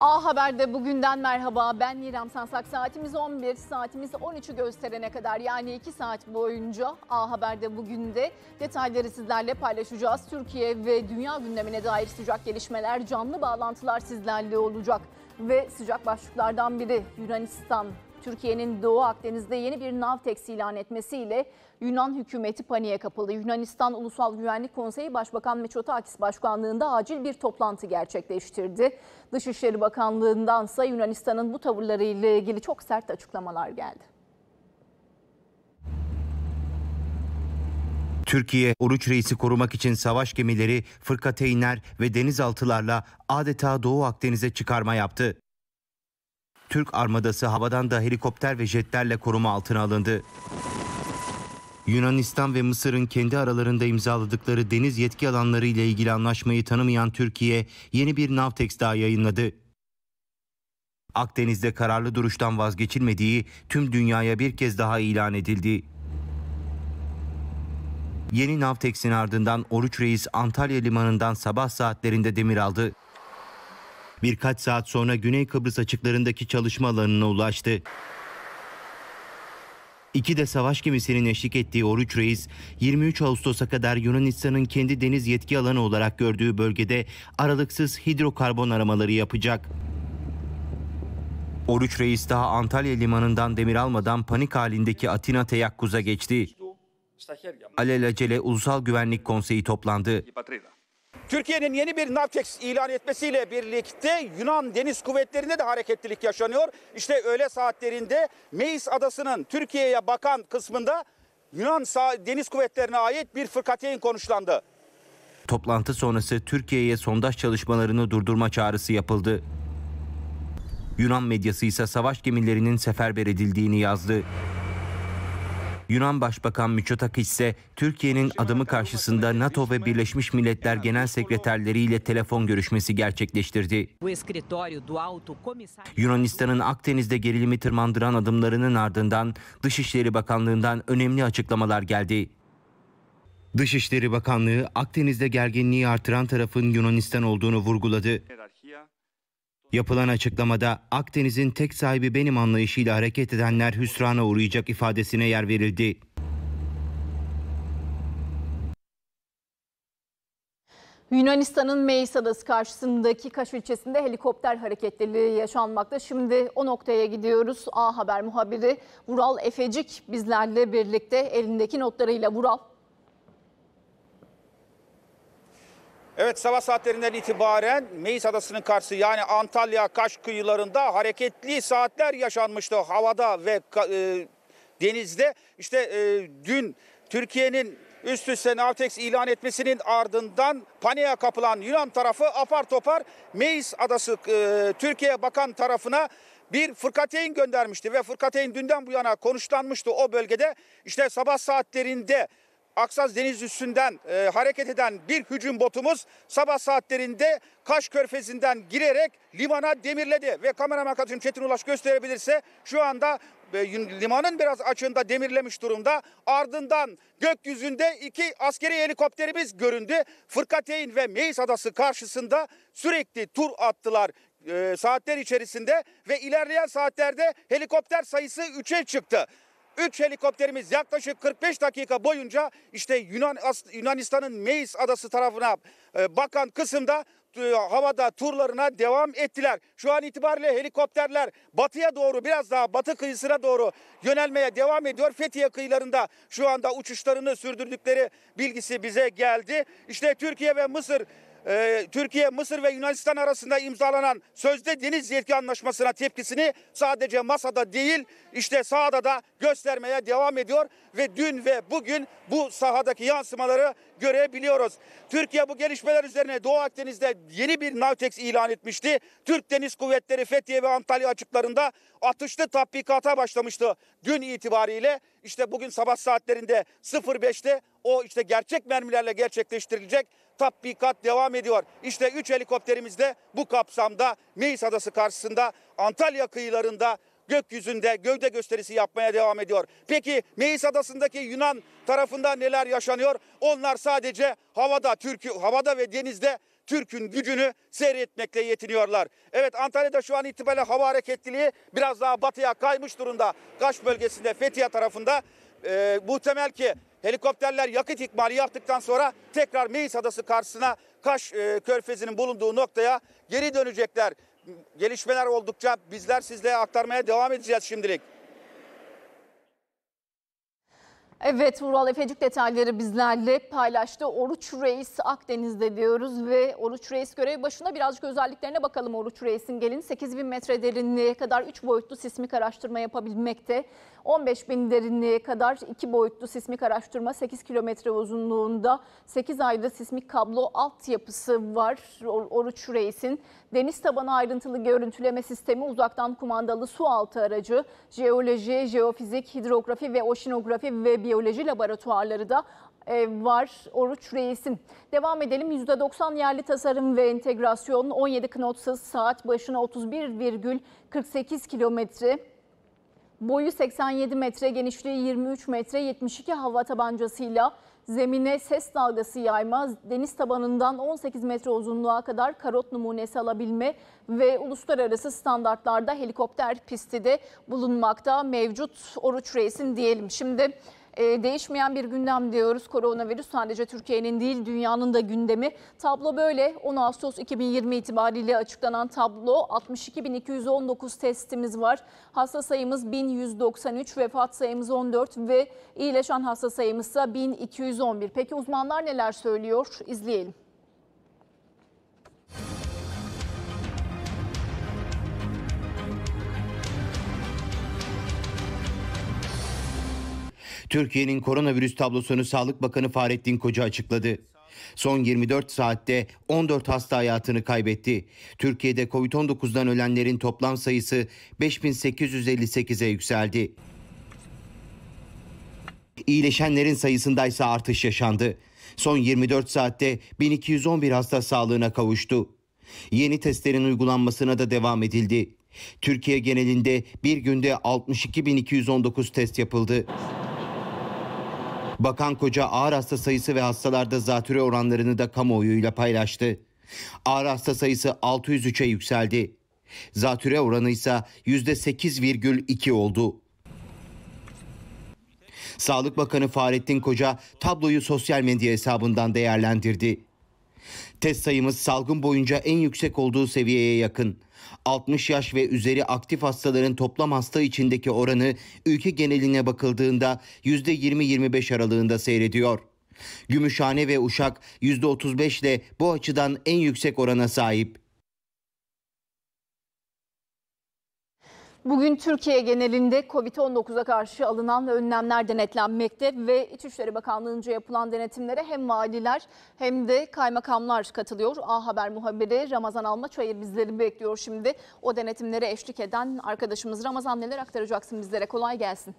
A Haber'de bugünden merhaba. Ben Nirem Sansak. Saatimiz 11, saatimiz 13'ü gösterene kadar yani 2 saat boyunca A Haber'de bugün de detayları sizlerle paylaşacağız. Türkiye ve dünya gündemine dair sıcak gelişmeler, canlı bağlantılar sizlerle olacak. Ve sıcak başlıklardan biri Yunanistan. Türkiye'nin Doğu Akdeniz'de yeni bir Navtex ilan etmesiyle Yunan hükümeti paniğe kapıldı. Yunanistan Ulusal Güvenlik Konseyi Başbakan Mitsotakis Başkanlığında acil bir toplantı gerçekleştirdi. Dışişleri Bakanlığı'ndansa Yunanistan'ın bu tavırları ile ilgili çok sert açıklamalar geldi. Türkiye, Oruç Reis'i korumak için savaş gemileri, fırkateynler ve denizaltılarla adeta Doğu Akdeniz'e çıkarma yaptı. Türk armadası havadan da helikopter ve jetlerle koruma altına alındı. Yunanistan ve Mısır'ın kendi aralarında imzaladıkları deniz yetki alanları ile ilgili anlaşmayı tanımayan Türkiye yeni bir Navtex daha yayınladı. Akdeniz'de kararlı duruştan vazgeçilmediği tüm dünyaya bir kez daha ilan edildi. Yeni Navtex'in ardından Oruç Reis Antalya limanından sabah saatlerinde demir aldı. Birkaç saat sonra Güney Kıbrıs açıklarındaki çalışma alanına ulaştı. İki de savaş gemisinin eşlik ettiği Oruç Reis, 23 Ağustos'a kadar Yunanistan'ın kendi deniz yetki alanı olarak gördüğü bölgede aralıksız hidrokarbon aramaları yapacak. Oruç Reis daha Antalya limanından demir almadan panik halindeki Atina Teyakkuz'a geçti. Alelacele Ulusal Güvenlik Konseyi toplandı. Türkiye'nin yeni bir NAVTEX ilan etmesiyle birlikte Yunan Deniz Kuvvetleri'nde de hareketlilik yaşanıyor. İşte öğle saatlerinde Meis Adası'nın Türkiye'ye bakan kısmında Yunan Deniz Kuvvetleri'ne ait bir fırkateyn konuşlandı. Toplantı sonrası Türkiye'ye sondaj çalışmalarını durdurma çağrısı yapıldı. Yunan medyası ise savaş gemilerinin seferber edildiğini yazdı. Yunan Başbakan Mitsotakis ise Türkiye'nin adımı karşısında NATO ve Birleşmiş Milletler Genel Sekreterleriyle telefon görüşmesi gerçekleştirdi. Yunanistan'ın Akdeniz'de gerilimi tırmandıran adımlarının ardından Dışişleri Bakanlığı'ndan önemli açıklamalar geldi. Dışişleri Bakanlığı Akdeniz'de gerginliği artıran tarafın Yunanistan olduğunu vurguladı. Yapılan açıklamada Akdeniz'in tek sahibi benim anlayışıyla hareket edenler hüsrana uğrayacak ifadesine yer verildi. Yunanistan'ın Meis Adası karşısındaki Kaş ilçesinde helikopter hareketliliği yaşanmakta. Şimdi o noktaya gidiyoruz. A Haber muhabiri Vural Efecik bizlerle birlikte elindeki notlarıyla. Vural. Evet sabah saatlerinden itibaren Meis Adası'nın karşısı yani Antalya Kaş kıyılarında hareketli saatler yaşanmıştı havada ve e, denizde. İşte e, dün Türkiye'nin üst üste Navtex ilan etmesinin ardından paniğe kapılan Yunan tarafı apar topar Meis Adası e, Türkiye'ye bakan tarafına bir fırkateyn göndermişti ve fırkateyn dünden bu yana konuşlanmıştı o bölgede. İşte sabah saatlerinde Aksaz Deniz üstünden e, hareket eden bir hücum botumuz sabah saatlerinde Kaş Körfezi'nden girerek limana demirledi. Ve kameraman arkadaşım Çetin Ulaş gösterebilirse şu anda e, limanın biraz açığında demirlemiş durumda. Ardından gökyüzünde iki askeri helikopterimiz göründü. Fırkateyn ve Meis Adası karşısında sürekli tur attılar e, saatler içerisinde ve ilerleyen saatlerde helikopter sayısı 3'e çıktı. 3 helikopterimiz yaklaşık 45 dakika boyunca işte Yunan Yunanistan'ın Meis adası tarafına e, bakan kısımda e, havada turlarına devam ettiler. Şu an itibariyle helikopterler batıya doğru biraz daha batı kıyısına doğru yönelmeye devam ediyor. Fethiye kıyılarında şu anda uçuşlarını sürdürdükleri bilgisi bize geldi. İşte Türkiye ve Mısır e, Türkiye, Mısır ve Yunanistan arasında imzalanan sözde deniz yetki anlaşmasına tepkisini sadece masada değil işte sahada da göstermeye devam ediyor ve dün ve bugün bu sahadaki yansımaları görebiliyoruz. Türkiye bu gelişmeler üzerine Doğu Akdeniz'de yeni bir Navtex ilan etmişti. Türk Deniz Kuvvetleri Fethiye ve Antalya açıklarında atışlı tatbikata başlamıştı. Dün itibariyle işte bugün sabah saatlerinde 05'te o işte gerçek mermilerle gerçekleştirilecek tatbikat devam ediyor. İşte 3 helikopterimiz de bu kapsamda Meis Adası karşısında Antalya kıyılarında gökyüzünde gövde gösterisi yapmaya devam ediyor. Peki Meis Adası'ndaki Yunan tarafında neler yaşanıyor? Onlar sadece havada, Türkiye havada ve denizde Türk'ün gücünü seyretmekle yetiniyorlar. Evet Antalya'da şu an itibariyle hava hareketliliği biraz daha batıya kaymış durumda. Kaş bölgesinde Fethiye tarafında e, muhtemel ki helikopterler yakıt ikmali yaptıktan sonra tekrar Meis Adası karşısına Kaş e, Körfezi'nin bulunduğu noktaya geri dönecekler. Gelişmeler oldukça bizler sizlere aktarmaya devam edeceğiz şimdilik. Evet Vural Efecik detayları bizlerle paylaştı. Oruç Reis Akdeniz'de diyoruz ve Oruç Reis görev başına birazcık özelliklerine bakalım Oruç Reis'in gelin. 8000 metre derinliğe kadar 3 boyutlu sismik araştırma yapabilmekte. 15 bin derinliğe kadar 2 boyutlu sismik araştırma 8 kilometre uzunluğunda 8 ayda sismik kablo altyapısı var Oruç Reis'in. Deniz tabanı ayrıntılı görüntüleme sistemi uzaktan kumandalı su altı aracı, jeoloji, jeofizik, hidrografi ve oşinografi ve biyoloji laboratuvarları da e, var Oruç Reis'in. Devam edelim %90 yerli tasarım ve entegrasyon 17 knotsız saat başına 31,48 kilometre boyu 87 metre, genişliği 23 metre, 72 hava tabancasıyla zemine ses dalgası yayma, deniz tabanından 18 metre uzunluğa kadar karot numunesi alabilme ve uluslararası standartlarda helikopter pisti de bulunmakta mevcut Oruç Reis'in diyelim. Şimdi e, değişmeyen bir gündem diyoruz. Koronavirüs sadece Türkiye'nin değil dünyanın da gündemi. Tablo böyle. 10 Ağustos 2020 itibariyle açıklanan tablo 62.219 testimiz var. Hasta sayımız 1193, vefat sayımız 14 ve iyileşen hasta sayımız ise 1211. Peki uzmanlar neler söylüyor? İzleyelim. Türkiye'nin koronavirüs tablosunu Sağlık Bakanı Fahrettin Koca açıkladı. Son 24 saatte 14 hasta hayatını kaybetti. Türkiye'de Covid-19'dan ölenlerin toplam sayısı 5858'e yükseldi. İyileşenlerin sayısında ise artış yaşandı. Son 24 saatte 1211 hasta sağlığına kavuştu. Yeni testlerin uygulanmasına da devam edildi. Türkiye genelinde bir günde 62.219 test yapıldı. Bakan Koca ağır hasta sayısı ve hastalarda zatüre oranlarını da kamuoyuyla paylaştı. Ağır hasta sayısı 603'e yükseldi. Zatüre oranı ise %8,2 oldu. Sağlık Bakanı Fahrettin Koca tabloyu sosyal medya hesabından değerlendirdi. Test sayımız salgın boyunca en yüksek olduğu seviyeye yakın. 60 yaş ve üzeri aktif hastaların toplam hasta içindeki oranı ülke geneline bakıldığında %20-25 aralığında seyrediyor. Gümüşhane ve Uşak %35 ile bu açıdan en yüksek orana sahip. Bugün Türkiye genelinde Covid-19'a karşı alınan önlemler denetlenmekte ve İçişleri Bakanlığı'nca yapılan denetimlere hem valiler hem de kaymakamlar katılıyor. A Haber muhabiri Ramazan Almaçayır bizleri bekliyor şimdi. O denetimlere eşlik eden arkadaşımız Ramazan neler aktaracaksın bizlere kolay gelsin.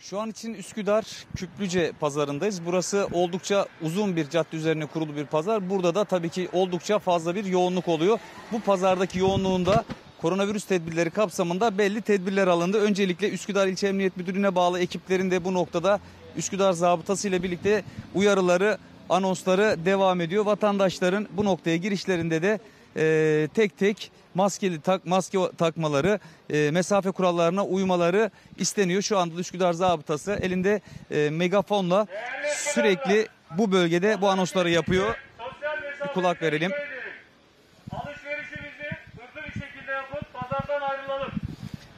Şu an için Üsküdar Küplüce pazarındayız. Burası oldukça uzun bir cadde üzerine kurulu bir pazar. Burada da tabii ki oldukça fazla bir yoğunluk oluyor. Bu pazardaki yoğunluğunda koronavirüs tedbirleri kapsamında belli tedbirler alındı. Öncelikle Üsküdar İlçe Emniyet Müdürlüğü'ne bağlı ekiplerin de bu noktada Üsküdar zabıtası ile birlikte uyarıları, anonsları devam ediyor. Vatandaşların bu noktaya girişlerinde de e, tek tek maskeli tak, maske takmaları, e, mesafe kurallarına uymaları isteniyor. Şu anda Üsküdar zabıtası elinde e, megafonla sürekli bu bölgede bu anonsları yapıyor. Bir kulak verelim. Alışverişimizi hızlı bir şekilde yapıp pazardan ayrılalım.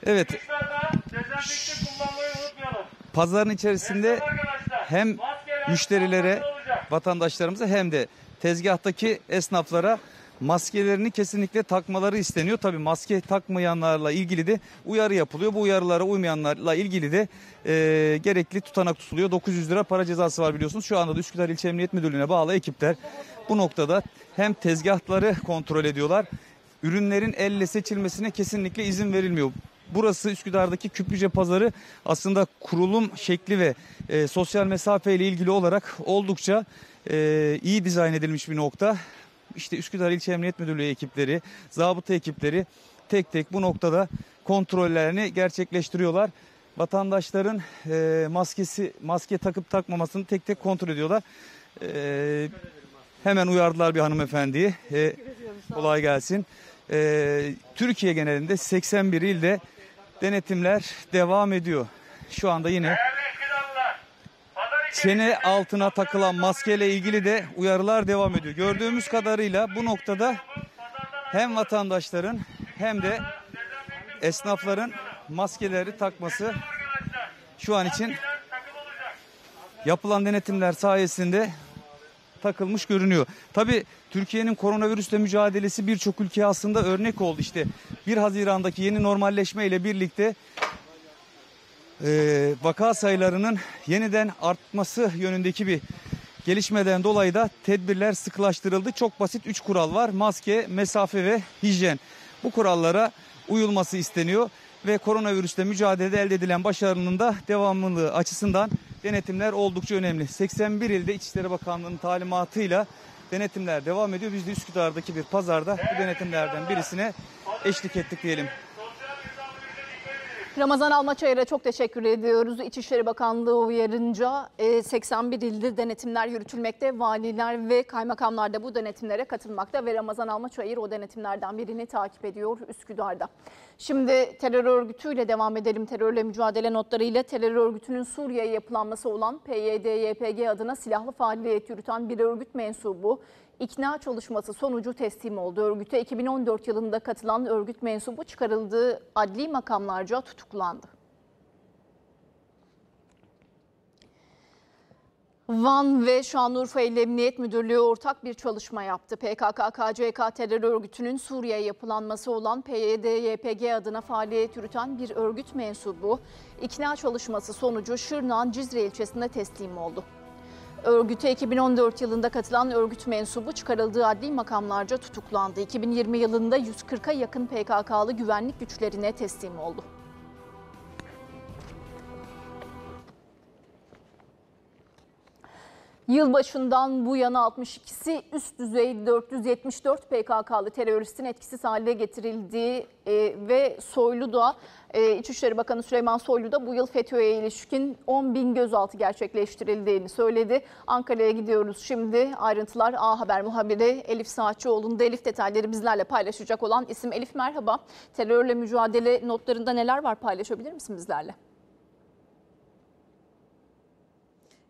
Evet, Dışarıda dezenfekte kullanmayı unutmayalım. pazarın içerisinde hem müşterilere, vatandaşlarımıza hem de tezgahtaki esnaflara maskelerini kesinlikle takmaları isteniyor. Tabii maske takmayanlarla ilgili de uyarı yapılıyor. Bu uyarılara uymayanlarla ilgili de e, gerekli tutanak tutuluyor. 900 lira para cezası var biliyorsunuz. Şu anda da Üsküdar İlçe Emniyet Müdürlüğü'ne bağlı ekipler bu noktada hem tezgahları kontrol ediyorlar. Ürünlerin elle seçilmesine kesinlikle izin verilmiyor. Burası Üsküdar'daki Küplüce Pazarı aslında kurulum şekli ve e, sosyal mesafe ile ilgili olarak oldukça e, iyi dizayn edilmiş bir nokta. İşte Üsküdar İlçe Emniyet Müdürlüğü ekipleri, zabıta ekipleri tek tek bu noktada kontrollerini gerçekleştiriyorlar. Vatandaşların e, maskesi maske takıp takmamasını tek tek kontrol ediyorlar. Ee, hemen uyardılar bir hanımefendiyi. Ee, kolay gelsin. Ee, Türkiye genelinde 81 ilde denetimler devam ediyor. Şu anda yine çene altına takılan maskeyle ilgili de uyarılar devam ediyor. Gördüğümüz kadarıyla bu noktada hem vatandaşların hem de esnafların maskeleri takması şu an için yapılan denetimler sayesinde takılmış görünüyor. Tabi Türkiye'nin koronavirüsle mücadelesi birçok ülkeye aslında örnek oldu. İşte 1 Haziran'daki yeni normalleşme ile birlikte e, vaka sayılarının yeniden artması yönündeki bir gelişmeden dolayı da tedbirler sıkılaştırıldı. Çok basit 3 kural var. Maske, mesafe ve hijyen. Bu kurallara uyulması isteniyor ve koronavirüsle mücadelede elde edilen başarının da devamlılığı açısından denetimler oldukça önemli. 81 ilde İçişleri Bakanlığı'nın talimatıyla denetimler devam ediyor. Biz de Üsküdar'daki bir pazarda bu denetimlerden birisine eşlik ettik diyelim. Ramazan Almaçayır'a çok teşekkür ediyoruz. İçişleri Bakanlığı uyarınca e, 81 ilde denetimler yürütülmekte. Valiler ve kaymakamlar da bu denetimlere katılmakta ve Ramazan Almaçayır o denetimlerden birini takip ediyor Üsküdar'da. Şimdi terör örgütüyle devam edelim. Terörle mücadele notlarıyla terör örgütünün Suriye'ye yapılanması olan PYD-YPG adına silahlı faaliyet yürüten bir örgüt mensubu ikna çalışması sonucu teslim oldu. Örgüte 2014 yılında katılan örgüt mensubu çıkarıldığı adli makamlarca tutuklandı. Van ve Şanlıurfa İl Emniyet Müdürlüğü ortak bir çalışma yaptı. PKK-KCK terör örgütünün Suriye'ye yapılanması olan PYD-YPG adına faaliyet yürüten bir örgüt mensubu ikna çalışması sonucu Şırnak'ın Cizre ilçesinde teslim oldu. Örgüte 2014 yılında katılan örgüt mensubu çıkarıldığı adli makamlarca tutuklandı. 2020 yılında 140'a yakın PKK'lı güvenlik güçlerine teslim oldu. Yılbaşından bu yana 62'si üst düzey 474 PKK'lı teröristin etkisiz hale getirildiği e, ve Soylu da e, İçişleri Bakanı Süleyman Soylu da bu yıl FETÖ'ye ilişkin 10 bin gözaltı gerçekleştirildiğini söyledi. Ankara'ya gidiyoruz şimdi. Ayrıntılar A Haber muhabiri Elif Saatçıoğlu'nda Elif detayları bizlerle paylaşacak olan isim Elif merhaba. Terörle mücadele notlarında neler var paylaşabilir misin bizlerle?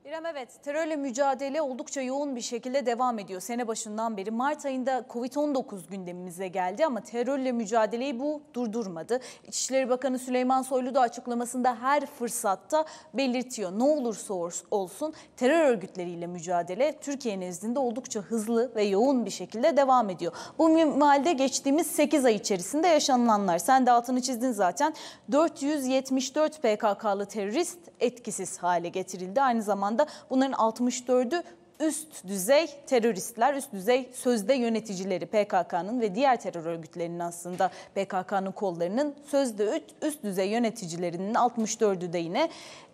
İrem evet terörle mücadele oldukça yoğun bir şekilde devam ediyor. Sene başından beri Mart ayında Covid-19 gündemimize geldi ama terörle mücadeleyi bu durdurmadı. İçişleri Bakanı Süleyman Soylu da açıklamasında her fırsatta belirtiyor. Ne olursa olsun terör örgütleriyle mücadele Türkiye nezdinde oldukça hızlı ve yoğun bir şekilde devam ediyor. Bu minvalde geçtiğimiz 8 ay içerisinde yaşanılanlar sen de altını çizdin zaten 474 PKK'lı terörist etkisiz hale getirildi. Aynı zamanda bunların 64'ü üst düzey teröristler, üst düzey sözde yöneticileri PKK'nın ve diğer terör örgütlerinin aslında PKK'nın kollarının sözde üst düzey yöneticilerinin 64'ü de yine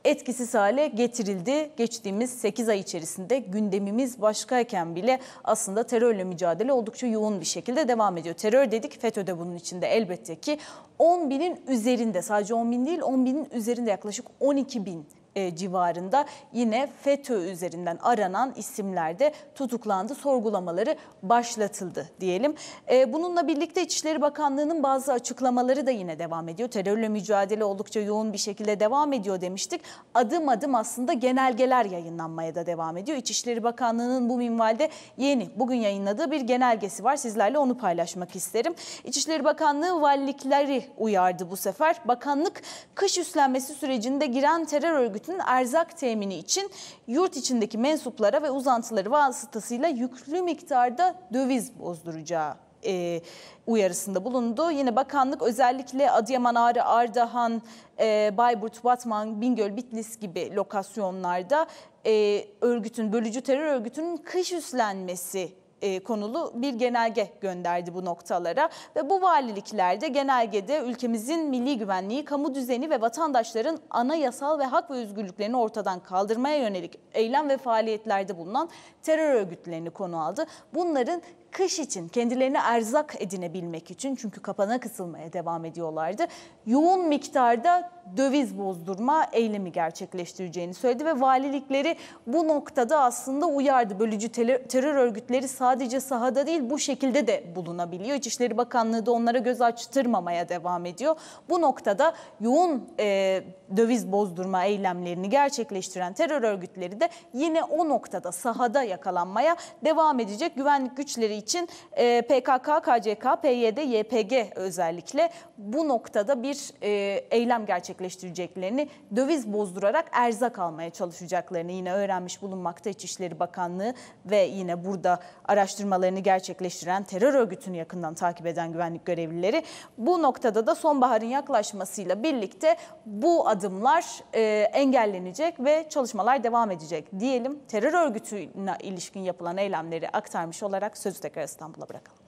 etkisiz hale getirildi. Geçtiğimiz 8 ay içerisinde gündemimiz başkayken bile aslında terörle mücadele oldukça yoğun bir şekilde devam ediyor. Terör dedik FETÖ de bunun içinde elbette ki 10 binin üzerinde sadece 10 bin değil 10 binin üzerinde yaklaşık 12 bin e, civarında yine FETÖ üzerinden aranan isimlerde tutuklandı, sorgulamaları başlatıldı diyelim. E, bununla birlikte İçişleri Bakanlığı'nın bazı açıklamaları da yine devam ediyor. Terörle mücadele oldukça yoğun bir şekilde devam ediyor demiştik. Adım adım aslında genelgeler yayınlanmaya da devam ediyor. İçişleri Bakanlığı'nın bu minvalde yeni bugün yayınladığı bir genelgesi var. Sizlerle onu paylaşmak isterim. İçişleri Bakanlığı valilikleri uyardı bu sefer. Bakanlık kış üstlenmesi sürecinde giren terör örgütünün erzak temini için yurt içindeki mensuplara ve uzantıları vasıtasıyla yüklü miktarda döviz bozduracağı e, uyarısında bulundu. Yine bakanlık özellikle Adıyaman, Ağrı, Ardahan, e, Bayburt, Batman, Bingöl, Bitlis gibi lokasyonlarda e, örgütün, bölücü terör örgütünün kış üstlenmesi e, konulu bir genelge gönderdi bu noktalara ve bu valiliklerde genelgede ülkemizin milli güvenliği, kamu düzeni ve vatandaşların anayasal ve hak ve özgürlüklerini ortadan kaldırmaya yönelik eylem ve faaliyetlerde bulunan terör örgütlerini konu aldı. Bunların kış için kendilerine erzak edinebilmek için çünkü kapana kısılmaya devam ediyorlardı. Yoğun miktarda döviz bozdurma eylemi gerçekleştireceğini söyledi ve valilikleri bu noktada aslında uyardı. Bölücü terör örgütleri sadece sahada değil bu şekilde de bulunabiliyor. İçişleri Bakanlığı da onlara göz açtırmamaya devam ediyor. Bu noktada yoğun e, döviz bozdurma eylemlerini gerçekleştiren terör örgütleri de yine o noktada sahada yakalanmaya devam edecek. Güvenlik güçleri için e, PKK, KCK, PYD, YPG özellikle bu noktada bir e, eylem gerçekleştireceklerini, döviz bozdurarak erzak almaya çalışacaklarını yine öğrenmiş bulunmakta İçişleri Bakanlığı ve yine burada araştırmalarını gerçekleştiren terör örgütünü yakından takip eden güvenlik görevlileri. Bu noktada da sonbaharın yaklaşmasıyla birlikte bu adımlar e, engellenecek ve çalışmalar devam edecek diyelim. Terör örgütüne ilişkin yapılan eylemleri aktarmış olarak sözü tekrar İstanbul'a bırakalım.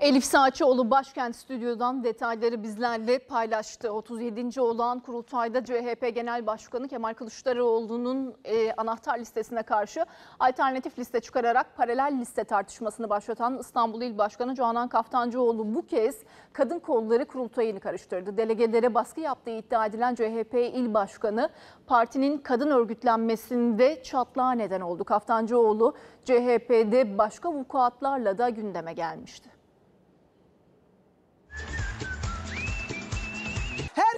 Elif Saatçıoğlu başkent stüdyodan detayları bizlerle paylaştı. 37. olan kurultayda CHP Genel Başkanı Kemal Kılıçdaroğlu'nun e, anahtar listesine karşı alternatif liste çıkararak paralel liste tartışmasını başlatan İstanbul İl Başkanı Canan Kaftancıoğlu bu kez kadın kolları kurultayını karıştırdı. Delegelere baskı yaptığı iddia edilen CHP İl Başkanı partinin kadın örgütlenmesinde çatlağa neden oldu. Kaftancıoğlu CHP'de başka vukuatlarla da gündeme gelmişti.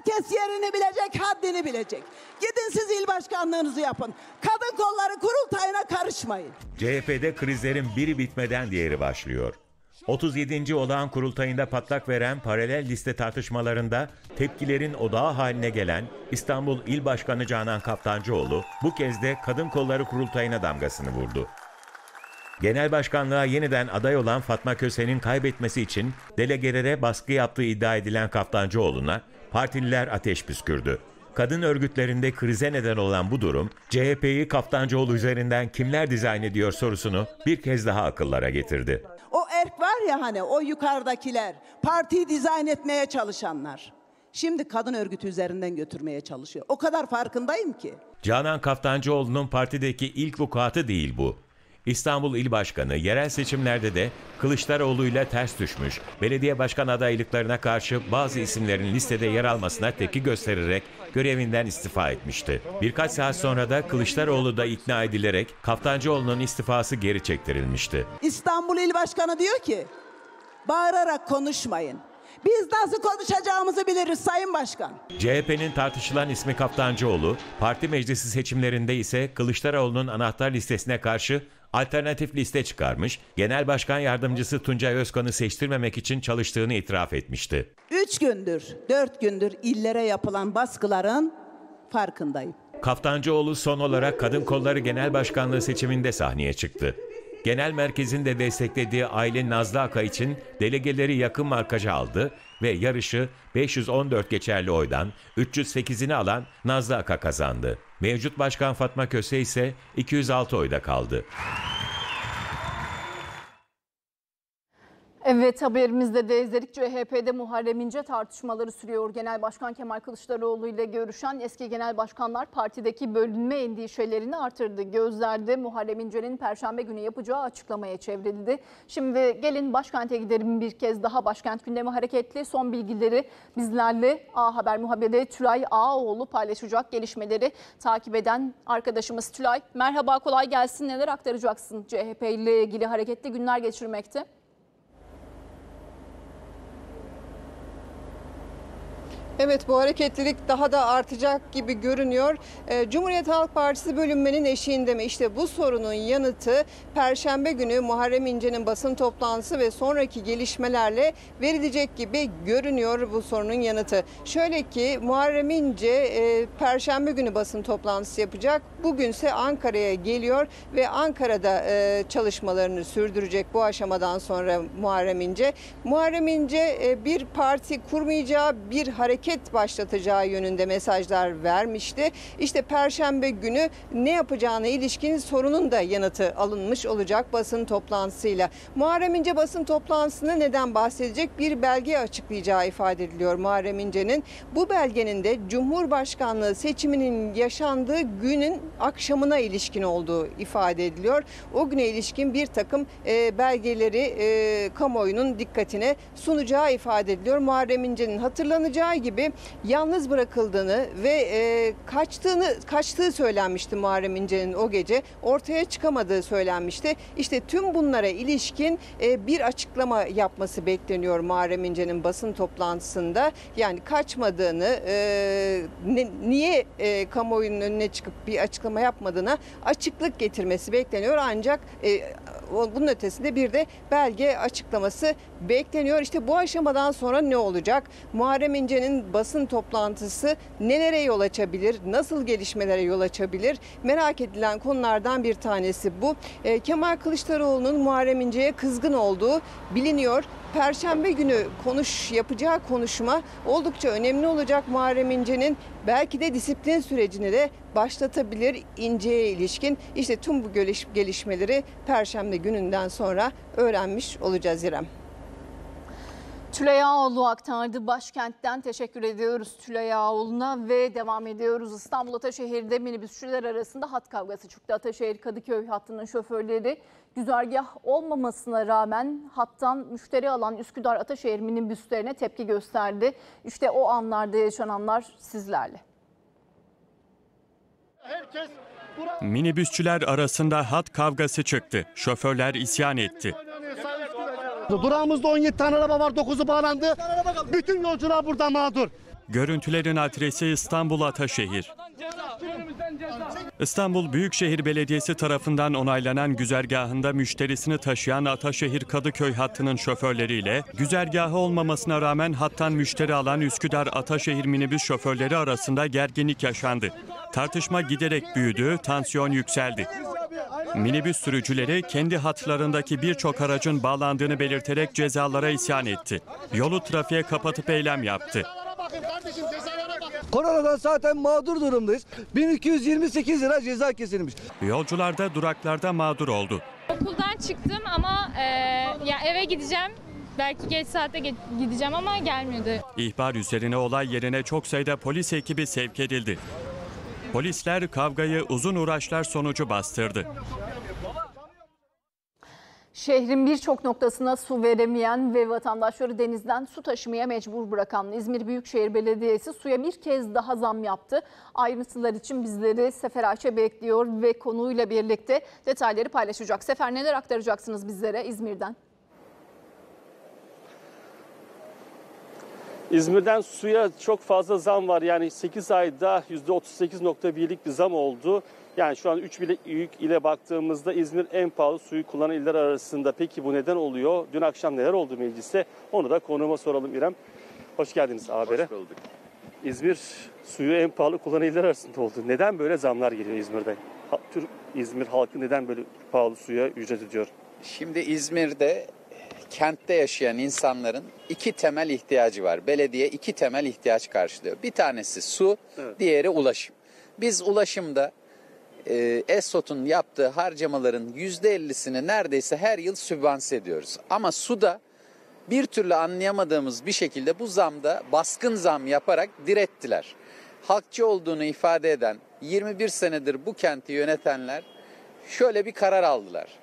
Herkes yerini bilecek, haddini bilecek. Gidin siz il başkanlığınızı yapın. Kadın kolları kurultayına karışmayın. CHP'de krizlerin biri bitmeden diğeri başlıyor. 37. olağan kurultayında patlak veren paralel liste tartışmalarında tepkilerin odağı haline gelen İstanbul İl Başkanı Canan Kaptancıoğlu bu kez de kadın kolları kurultayına damgasını vurdu. Genel başkanlığa yeniden aday olan Fatma Köse'nin kaybetmesi için delegelere baskı yaptığı iddia edilen Kaftancıoğlu'na partililer ateş püskürdü. Kadın örgütlerinde krize neden olan bu durum, CHP'yi Kaftancıoğlu üzerinden kimler dizayn ediyor sorusunu bir kez daha akıllara getirdi. O erk var ya hani o yukarıdakiler, partiyi dizayn etmeye çalışanlar. Şimdi kadın örgütü üzerinden götürmeye çalışıyor. O kadar farkındayım ki. Canan Kaftancıoğlu'nun partideki ilk vukuatı değil bu. İstanbul İl Başkanı yerel seçimlerde de Kılıçdaroğlu ile ters düşmüş, belediye başkan adaylıklarına karşı bazı isimlerin listede yer almasına tepki göstererek görevinden istifa etmişti. Birkaç saat sonra da Kılıçdaroğlu da ikna edilerek Kaftancıoğlu'nun istifası geri çektirilmişti. İstanbul İl Başkanı diyor ki, bağırarak konuşmayın. Biz nasıl konuşacağımızı biliriz Sayın Başkan. CHP'nin tartışılan ismi Kaftancıoğlu, parti meclisi seçimlerinde ise Kılıçdaroğlu'nun anahtar listesine karşı alternatif liste çıkarmış, Genel Başkan Yardımcısı Tuncay Özkan'ı seçtirmemek için çalıştığını itiraf etmişti. Üç gündür, dört gündür illere yapılan baskıların farkındayım. Kaftancıoğlu son olarak Kadın Kolları Genel Başkanlığı seçiminde sahneye çıktı. Genel merkezin de desteklediği Aylin Nazlı Aka için delegeleri yakın markaja aldı ve yarışı 514 geçerli oydan 308'ini alan Nazlı Aka kazandı. Mevcut Başkan Fatma Köse ise 206 oyda kaldı. Evet haberimizde de izledik. CHP'de Muharrem İnce tartışmaları sürüyor. Genel Başkan Kemal Kılıçdaroğlu ile görüşen eski genel başkanlar partideki bölünme endişelerini artırdı. Gözlerde Muharrem İnce'nin perşembe günü yapacağı açıklamaya çevrildi. Şimdi gelin başkente gidelim bir kez daha. Başkent gündemi hareketli. Son bilgileri bizlerle A Haber muhabiri Tülay Ağoğlu paylaşacak. Gelişmeleri takip eden arkadaşımız Tülay. Merhaba kolay gelsin. Neler aktaracaksın? CHP ile ilgili hareketli günler geçirmekte. Evet bu hareketlilik daha da artacak gibi görünüyor. Ee, Cumhuriyet Halk Partisi bölünmenin eşiğinde mi? İşte bu sorunun yanıtı Perşembe günü Muharrem İnce'nin basın toplantısı ve sonraki gelişmelerle verilecek gibi görünüyor bu sorunun yanıtı. Şöyle ki Muharrem İnce e, Perşembe günü basın toplantısı yapacak. Bugünse Ankara'ya geliyor ve Ankara'da e, çalışmalarını sürdürecek bu aşamadan sonra Muharrem İnce. Muharrem İnce e, bir parti kurmayacağı bir hareket hareket başlatacağı yönünde mesajlar vermişti. İşte Perşembe günü ne yapacağına ilişkin sorunun da yanıtı alınmış olacak basın toplantısıyla. Muharrem İnce basın toplantısını neden bahsedecek? Bir belge açıklayacağı ifade ediliyor Muharrem İnce'nin. Bu belgenin de Cumhurbaşkanlığı seçiminin yaşandığı günün akşamına ilişkin olduğu ifade ediliyor. O güne ilişkin bir takım e, belgeleri e, kamuoyunun dikkatine sunacağı ifade ediliyor. Muharrem İnce'nin hatırlanacağı gibi yalnız bırakıldığını ve e, kaçtığını kaçtığı söylenmişti Muharrem İnce'nin o gece. Ortaya çıkamadığı söylenmişti. İşte tüm bunlara ilişkin e, bir açıklama yapması bekleniyor Muharrem İnce'nin basın toplantısında. Yani kaçmadığını, e, ne- niye e, kamuoyunun önüne çıkıp bir açıklama yapmadığına açıklık getirmesi bekleniyor. Ancak e, bunun ötesinde bir de belge açıklaması bekleniyor. İşte bu aşamadan sonra ne olacak? Muharrem İnce'nin basın toplantısı nelere yol açabilir? Nasıl gelişmelere yol açabilir? Merak edilen konulardan bir tanesi bu. E, Kemal Kılıçdaroğlu'nun Muharrem İnce'ye kızgın olduğu biliniyor. Perşembe günü konuş yapacağı konuşma oldukça önemli olacak Muharrem İnce'nin belki de disiplin sürecini de başlatabilir İnce'ye ilişkin. İşte tüm bu geliş- gelişmeleri Perşembe gününden sonra öğrenmiş olacağız İrem. Tülay Ağoğlu aktardı. Başkentten teşekkür ediyoruz Tülay Ağoğlu'na ve devam ediyoruz. İstanbul Ataşehir'de minibüsçüler arasında hat kavgası çıktı. Ataşehir Kadıköy hattının şoförleri güzergah olmamasına rağmen hattan müşteri alan Üsküdar Ataşehir minibüslerine tepki gösterdi. İşte o anlarda yaşananlar sizlerle. Minibüsçüler arasında hat kavgası çıktı. Şoförler isyan etti. Durağımızda 17 tane araba var, 9'u bağlandı. Bütün yolcular burada mağdur. Görüntülerin adresi İstanbul Ataşehir. İstanbul Büyükşehir Belediyesi tarafından onaylanan güzergahında müşterisini taşıyan Ataşehir Kadıköy hattının şoförleriyle güzergahı olmamasına rağmen hattan müşteri alan Üsküdar Ataşehir minibüs şoförleri arasında gerginlik yaşandı. Tartışma giderek büyüdü, tansiyon yükseldi. Minibüs sürücüleri kendi hatlarındaki birçok aracın bağlandığını belirterek cezalara isyan etti. Yolu trafiğe kapatıp eylem yaptı. Koronadan zaten mağdur durumdayız. 1228 lira ceza kesilmiş. Yolcular da duraklarda mağdur oldu. Okuldan çıktım ama e, ya eve gideceğim. Belki geç saatte ge- gideceğim ama gelmiyordu. İhbar üzerine olay yerine çok sayıda polis ekibi sevk edildi. Polisler kavgayı uzun uğraşlar sonucu bastırdı. Şehrin birçok noktasına su veremeyen ve vatandaşları denizden su taşımaya mecbur bırakan İzmir Büyükşehir Belediyesi suya bir kez daha zam yaptı. Ayrıntılar için bizleri Sefer Ayşe bekliyor ve konuyla birlikte detayları paylaşacak. Sefer neler aktaracaksınız bizlere İzmir'den? İzmir'den suya çok fazla zam var. Yani 8 ayda %38.1'lik bir zam oldu. Yani şu an 3 büyük ile baktığımızda İzmir en pahalı suyu kullanan iller arasında. Peki bu neden oluyor? Dün akşam neler oldu mecliste? Onu da konuğuma soralım İrem. Hoş geldiniz habere. Hoş bulduk. İzmir suyu en pahalı kullanan iller arasında oldu. Neden böyle zamlar geliyor İzmir'de? Türk İzmir halkı neden böyle pahalı suya ücret ödüyor? Şimdi İzmir'de kentte yaşayan insanların iki temel ihtiyacı var. Belediye iki temel ihtiyaç karşılıyor. Bir tanesi su, Evet. diğeri ulaşım. Biz ulaşımda e, ESOT'un yaptığı harcamaların %50'sini neredeyse her yıl sübvanse ediyoruz. Ama suda bir türlü anlayamadığımız bir şekilde bu zamda baskın zam yaparak direttiler. Halkçı olduğunu ifade eden 21 senedir bu kenti yönetenler şöyle bir karar aldılar.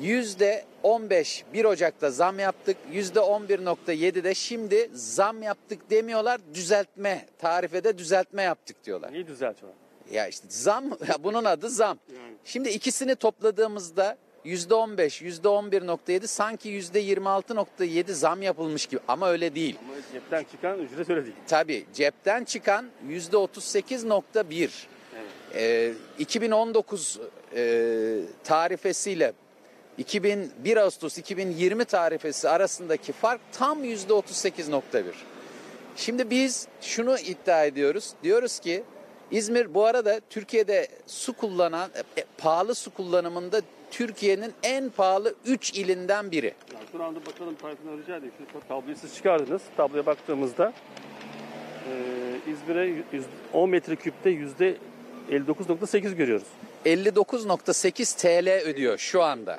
Yüzde 15 1 Ocak'ta zam yaptık. Yüzde 11.7'de şimdi zam yaptık demiyorlar. Düzeltme, tarifede düzeltme yaptık diyorlar. Niye düzeltiyorlar? Ya işte zam, ya bunun adı zam. Şimdi ikisini topladığımızda yüzde 15, yüzde 11.7 sanki yüzde 26.7 zam yapılmış gibi. Ama öyle değil. Ama cepten çıkan ücret öyle değil. Tabii cepten çıkan yüzde 38.1. Ee, 2019 e, tarifesiyle 2001 Ağustos 2020 tarifesi arasındaki fark tam yüzde 38.1. Şimdi biz şunu iddia ediyoruz. Diyoruz ki İzmir bu arada Türkiye'de su kullanan, e, pahalı su kullanımında Türkiye'nin en pahalı 3 ilinden biri. Yani şu anda bakalım tarifini rica edeyim. Şu tabloyu siz çıkardınız. Tabloya baktığımızda Ee, İzmir'e yüz- 10 metreküpte yüzde 59.8 görüyoruz. 59.8 TL ödüyor şu anda.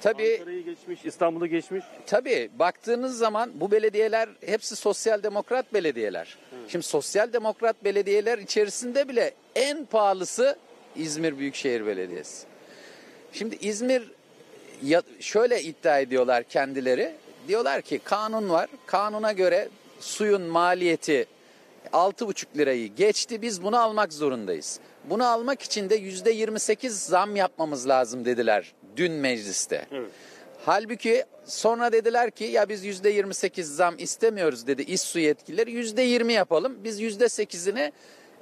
Tabii Ankara'yı geçmiş, İstanbul'u geçmiş. Tabii baktığınız zaman bu belediyeler hepsi sosyal demokrat belediyeler. Şimdi sosyal demokrat belediyeler içerisinde bile en pahalısı İzmir Büyükşehir Belediyesi. Şimdi İzmir ya, şöyle iddia ediyorlar kendileri. Diyorlar ki kanun var. Kanuna göre suyun maliyeti 6,5 lirayı geçti. Biz bunu almak zorundayız. Bunu almak için de %28 zam yapmamız lazım dediler dün mecliste. Halbuki sonra dediler ki ya biz yüzde 28 zam istemiyoruz dedi İSSU yetkilileri yüzde 20 yapalım biz yüzde 8'ini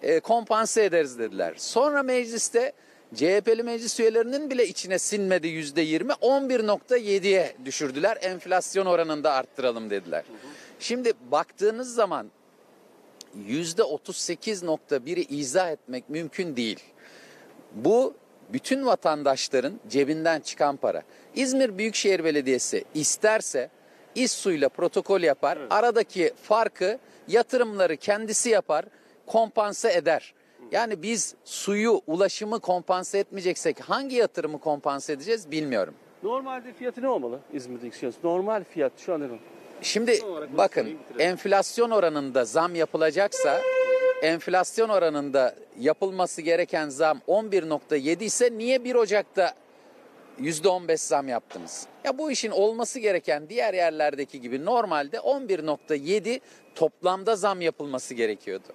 e, kompanse ederiz dediler. Sonra mecliste CHP'li meclis üyelerinin bile içine sinmedi yüzde 20 11.7'ye düşürdüler enflasyon oranında arttıralım dediler. Şimdi baktığınız zaman yüzde 38.1'i izah etmek mümkün değil. Bu bütün vatandaşların cebinden çıkan para. İzmir Büyükşehir Belediyesi isterse İSSU'yla protokol yapar. Aradaki farkı yatırımları kendisi yapar, kompanse eder. Yani biz suyu, ulaşımı kompanse etmeyeceksek hangi yatırımı kompanse edeceğiz bilmiyorum. Normalde fiyatı ne olmalı istiyorsun? Normal fiyat şu an ne? Şimdi bakın enflasyon oranında zam yapılacaksa enflasyon oranında yapılması gereken zam 11.7 ise niye 1 Ocak'ta %15 zam yaptınız? Ya bu işin olması gereken diğer yerlerdeki gibi normalde 11.7 toplamda zam yapılması gerekiyordu.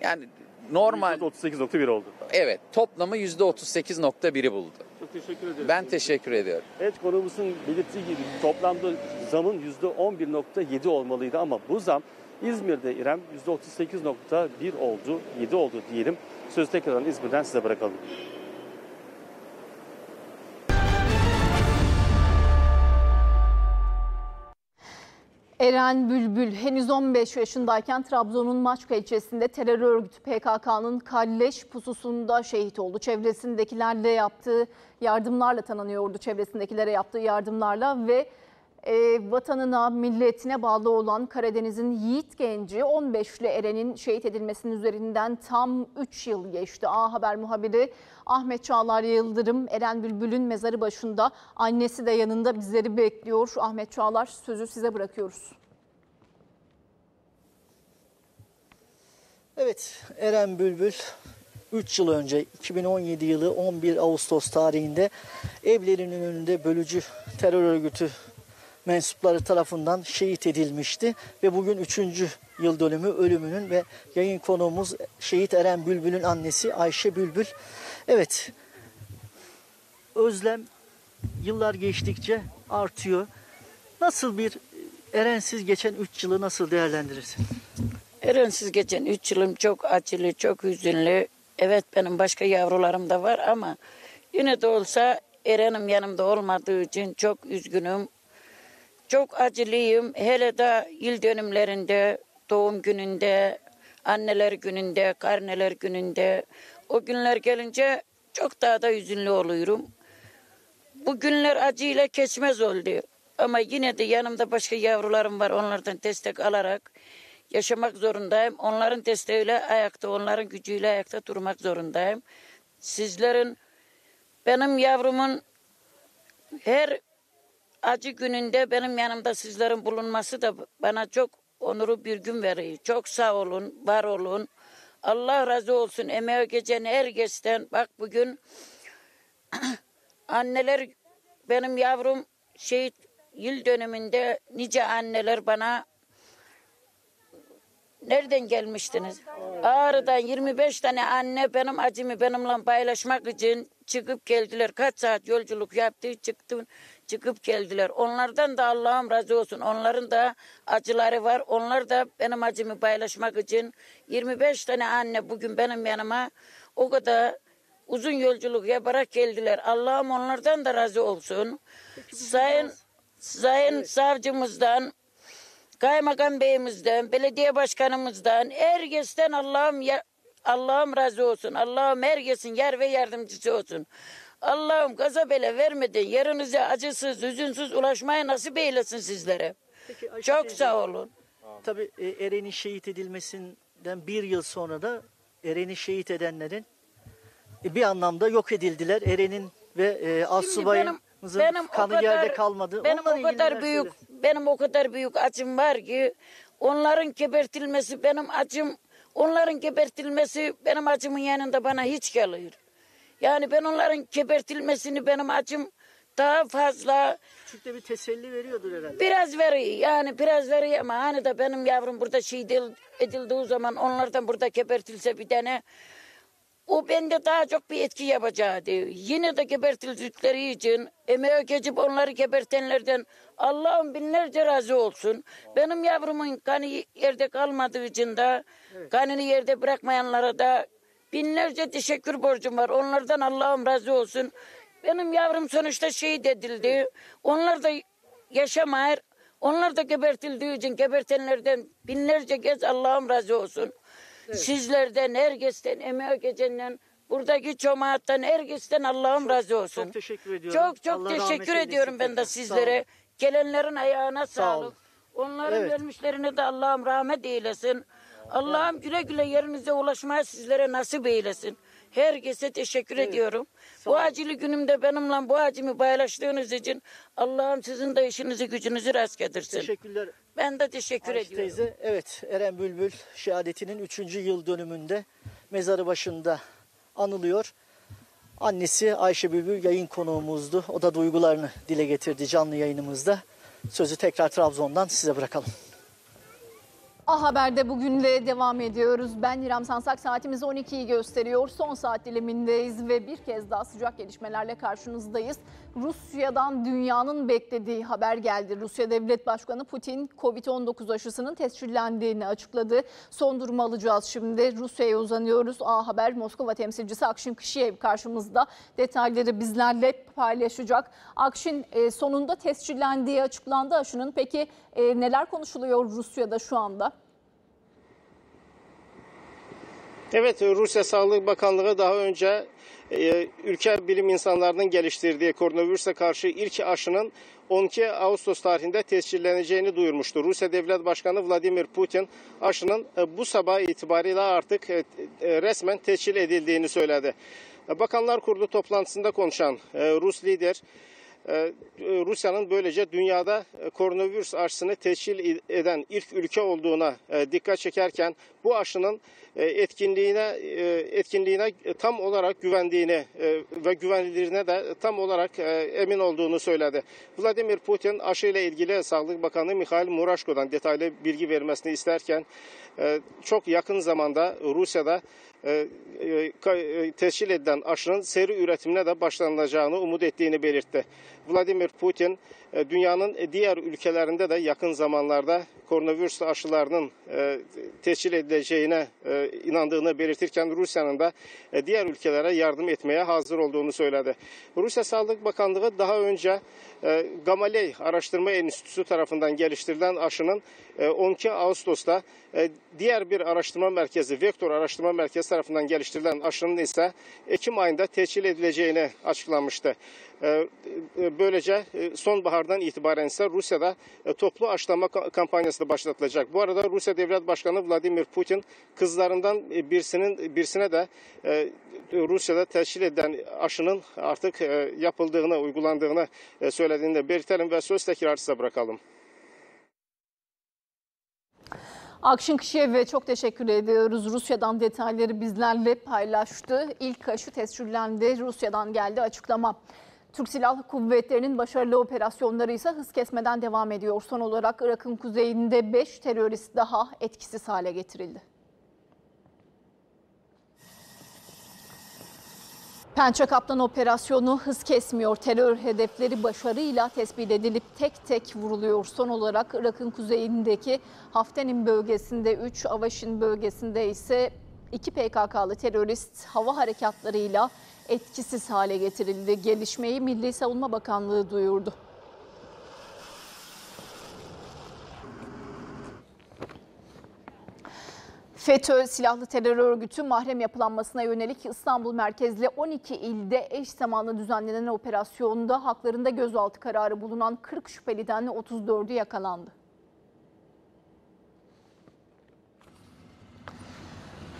Yani normal %38.1 oldu. Evet, toplamı %38.1'i buldu. Çok teşekkür ederim. Ben teşekkür ediyorum. Evet konuğumuzun belirttiği gibi toplamda zamın %11.7 olmalıydı ama bu zam İzmir'de İrem %38.1 oldu, 7 oldu diyelim. Sözü tekrardan İzmir'den size bırakalım. Eren Bülbül henüz 15 yaşındayken Trabzon'un Maçka ilçesinde terör örgütü PKK'nın kalleş pususunda şehit oldu. Çevresindekilerle yaptığı yardımlarla tanınıyordu. Çevresindekilere yaptığı yardımlarla ve e, vatanına, milletine bağlı olan Karadeniz'in yiğit genci 15'li Eren'in şehit edilmesinin üzerinden tam 3 yıl geçti. A Haber muhabiri Ahmet Çağlar Yıldırım, Eren Bülbül'ün mezarı başında. Annesi de yanında bizleri bekliyor. Ahmet Çağlar sözü size bırakıyoruz. Evet Eren Bülbül 3 yıl önce 2017 yılı 11 Ağustos tarihinde evlerinin önünde bölücü terör örgütü mensupları tarafından şehit edilmişti ve bugün 3. yıl dönümü ölümünün ve yayın konuğumuz şehit Eren Bülbül'ün annesi Ayşe Bülbül. Evet özlem yıllar geçtikçe artıyor. Nasıl bir Erensiz geçen 3 yılı nasıl değerlendirirsin? Erensiz geçen 3 yılım çok acılı, çok hüzünlü. Evet benim başka yavrularım da var ama yine de olsa Eren'im yanımda olmadığı için çok üzgünüm. Çok acılıyım. Hele de yıl dönümlerinde, doğum gününde, anneler gününde, karneler gününde. O günler gelince çok daha da hüzünlü oluyorum. Bu günler acıyla geçmez oldu. Ama yine de yanımda başka yavrularım var. Onlardan destek alarak yaşamak zorundayım. Onların desteğiyle ayakta, onların gücüyle ayakta durmak zorundayım. Sizlerin, benim yavrumun her acı gününde benim yanımda sizlerin bulunması da bana çok onuru bir gün veriyor. Çok sağ olun, var olun. Allah razı olsun emeği geçen herkesten. Bak bugün anneler benim yavrum şehit yıl dönümünde nice anneler bana nereden gelmiştiniz? Ağrı'dan 25 tane anne benim acımı benimle paylaşmak için çıkıp geldiler. Kaç saat yolculuk yaptı çıktı çıkıp geldiler. Onlardan da Allah'ım razı olsun. Onların da acıları var. Onlar da benim acımı paylaşmak için 25 tane anne bugün benim yanıma o kadar uzun yolculuk yaparak geldiler. Allah'ım onlardan da razı olsun. Sayın Sayın savcımızdan, kaymakam beyimizden, belediye başkanımızdan, herkesten Allah'ım Allah'ım razı olsun. Allah'ım herkesin yer ve yardımcısı olsun. Allah'ım gaza bele vermeden yerinize acısız, üzünsüz ulaşmayı nasip eylesin sizlere. Çok sağ olun. Tabii e, Eren'in şehit edilmesinden bir yıl sonra da Eren'i şehit edenlerin e, bir anlamda yok edildiler. Eren'in ve e, Asubay'ımızın benim o kanı kadar- yerde kalmadı. Benim Onunla o kadar büyük söylesin? benim o kadar büyük acım var ki onların gebertilmesi benim acım onların gebertilmesi benim acımın yanında bana hiç gelir. Yani ben onların gebertilmesini benim acım daha fazla Küçük de bir teselli veriyordur herhalde. biraz veriyor yani biraz veriyor ama hani de benim yavrum burada şehit edil- edildiği zaman onlardan burada gebertilse bir tane o bende daha çok bir etki yapacaktı. Yine de gebertildikleri için emeğe geçip onları gebertenlerden Allah'ım binlerce razı olsun. Benim yavrumun kanı yerde kalmadığı için de kanını yerde bırakmayanlara da binlerce teşekkür borcum var. Onlardan Allah'ım razı olsun. Benim yavrum sonuçta şehit edildi. Onlar da yaşamayır. Onlar da gebertildiği için gebertenlerden binlerce kez Allah'ım razı olsun. Sizlerden, herkesten, emeği geçenden, buradaki cemaatten, herkesten Allah'ım razı olsun. Çok teşekkür ediyorum. Çok çok Allah teşekkür ediyorum ben de Sağ sizlere. Gelenlerin ayağına Sağ olun. sağlık. Onların Evet. ölmüşlerine de Allah'ım rahmet eylesin. Allah'ım güle güle yerinize ulaşmaya sizlere nasip eylesin. Herkese teşekkür ediyorum. Bu acılı günümde benimle bu acımı paylaştığınız için Allah'ım sizin de işinizi gücünüzü rast getirsin. Teşekkürler. Ben de teşekkür Ayşe ediyorum. teyze, evet Eren Bülbül şehadetinin 3. yıl dönümünde mezarı başında anılıyor. Annesi Ayşe Bülbül yayın konuğumuzdu. O da duygularını dile getirdi canlı yayınımızda. Sözü tekrar Trabzon'dan size bırakalım. A Haber'de bugün de devam ediyoruz. Ben İrem Sansak saatimiz 12'yi gösteriyor. Son saat dilimindeyiz ve bir kez daha sıcak gelişmelerle karşınızdayız. Rusya'dan dünyanın beklediği haber geldi. Rusya Devlet Başkanı Putin Covid-19 aşısının tescillendiğini açıkladı. Son durumu alacağız şimdi. Rusya'ya uzanıyoruz. A Haber Moskova temsilcisi Akşin Kışiyev karşımızda. Detayları bizlerle paylaşacak. Akşin e, sonunda tescillendiği açıklandı aşının. Peki e, neler konuşuluyor Rusya'da şu anda? Evet Rusya Sağlık Bakanlığı daha önce e, ülke bilim insanlarının geliştirdiği koronavirüse karşı ilk aşının 12 Ağustos tarihinde tescilleneceğini duyurmuştu. Rusya Devlet Başkanı Vladimir Putin aşının e, bu sabah itibariyle artık e, e, resmen tescil edildiğini söyledi. Bakanlar Kurulu toplantısında konuşan e, Rus lider Rusya'nın böylece dünyada e, koronavirüs aşısını teşkil eden ilk ülke olduğuna e, dikkat çekerken bu aşının e, etkinliğine e, etkinliğine tam olarak güvendiğini e, ve güvenilirliğine de tam olarak e, emin olduğunu söyledi. Vladimir Putin aşı ile ilgili Sağlık Bakanı Mikhail Murashko'dan detaylı bilgi vermesini isterken e, çok yakın zamanda Rusya'da e, e, e, tescil edilen aşının seri üretimine de başlanılacağını umut ettiğini belirtti. Vladimir Putin dünyanın diğer ülkelerinde de yakın zamanlarda koronavirüs aşılarının e, tescil edileceğine e, inandığını belirtirken Rusya'nın da diğer ülkelere yardım etmeye hazır olduğunu söyledi. Rusya Sağlık Bakanlığı daha önce e, Gamaley Araştırma Enstitüsü tarafından geliştirilen aşının e, 12 Ağustos'ta diğer bir araştırma merkezi, Vektör Araştırma Merkezi tarafından geliştirilen aşının ise Ekim ayında tescil edileceğini açıklamıştı. E, e, Böylece e, sonbahardan itibaren ise Rusya'da e, toplu aşılama ka- kampanyası da başlatılacak. Bu arada Rusya Devlet Başkanı Vladimir Putin kızlarından birisinin birisine de Rusya'da tescil edilen aşının artık yapıldığını, uygulandığını söylediğini de belirtelim ve söz tekrar size bırakalım. Akşin Kışiyev'e çok teşekkür ediyoruz. Rusya'dan detayları bizlerle paylaştı. İlk aşı tescillendi. Rusya'dan geldi açıklama. Türk Silahlı Kuvvetleri'nin başarılı operasyonları ise hız kesmeden devam ediyor. Son olarak Irak'ın kuzeyinde 5 terörist daha etkisiz hale getirildi. Pençe Kaplan operasyonu hız kesmiyor. Terör hedefleri başarıyla tespit edilip tek tek vuruluyor. Son olarak Irak'ın kuzeyindeki Haftenin bölgesinde 3, Avaşin bölgesinde ise 2 PKK'lı terörist hava harekatlarıyla etkisiz hale getirildi. Gelişmeyi Milli Savunma Bakanlığı duyurdu. FETÖ silahlı terör örgütü mahrem yapılanmasına yönelik İstanbul merkezli 12 ilde eş zamanlı düzenlenen operasyonda haklarında gözaltı kararı bulunan 40 şüpheliden 34'ü yakalandı.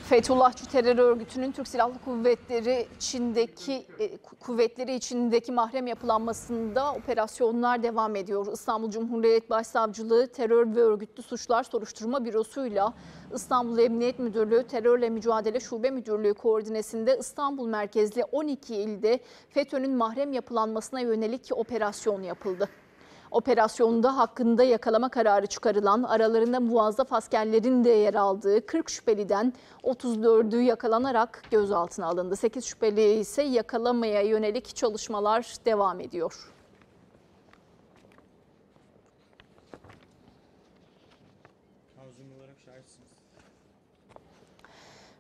Fethullahçı terör örgütünün Türk Silahlı Kuvvetleri içindeki e, kuvvetleri içindeki mahrem yapılanmasında operasyonlar devam ediyor. İstanbul Cumhuriyet Başsavcılığı Terör ve Örgütlü Suçlar Soruşturma Bürosu'yla İstanbul Emniyet Müdürlüğü Terörle Mücadele Şube Müdürlüğü koordinesinde İstanbul merkezli 12 ilde FETÖ'nün mahrem yapılanmasına yönelik operasyon yapıldı. Operasyonda hakkında yakalama kararı çıkarılan aralarında muvazzaf askerlerin de yer aldığı 40 şüpheliden 34'ü yakalanarak gözaltına alındı. 8 şüpheli ise yakalamaya yönelik çalışmalar devam ediyor.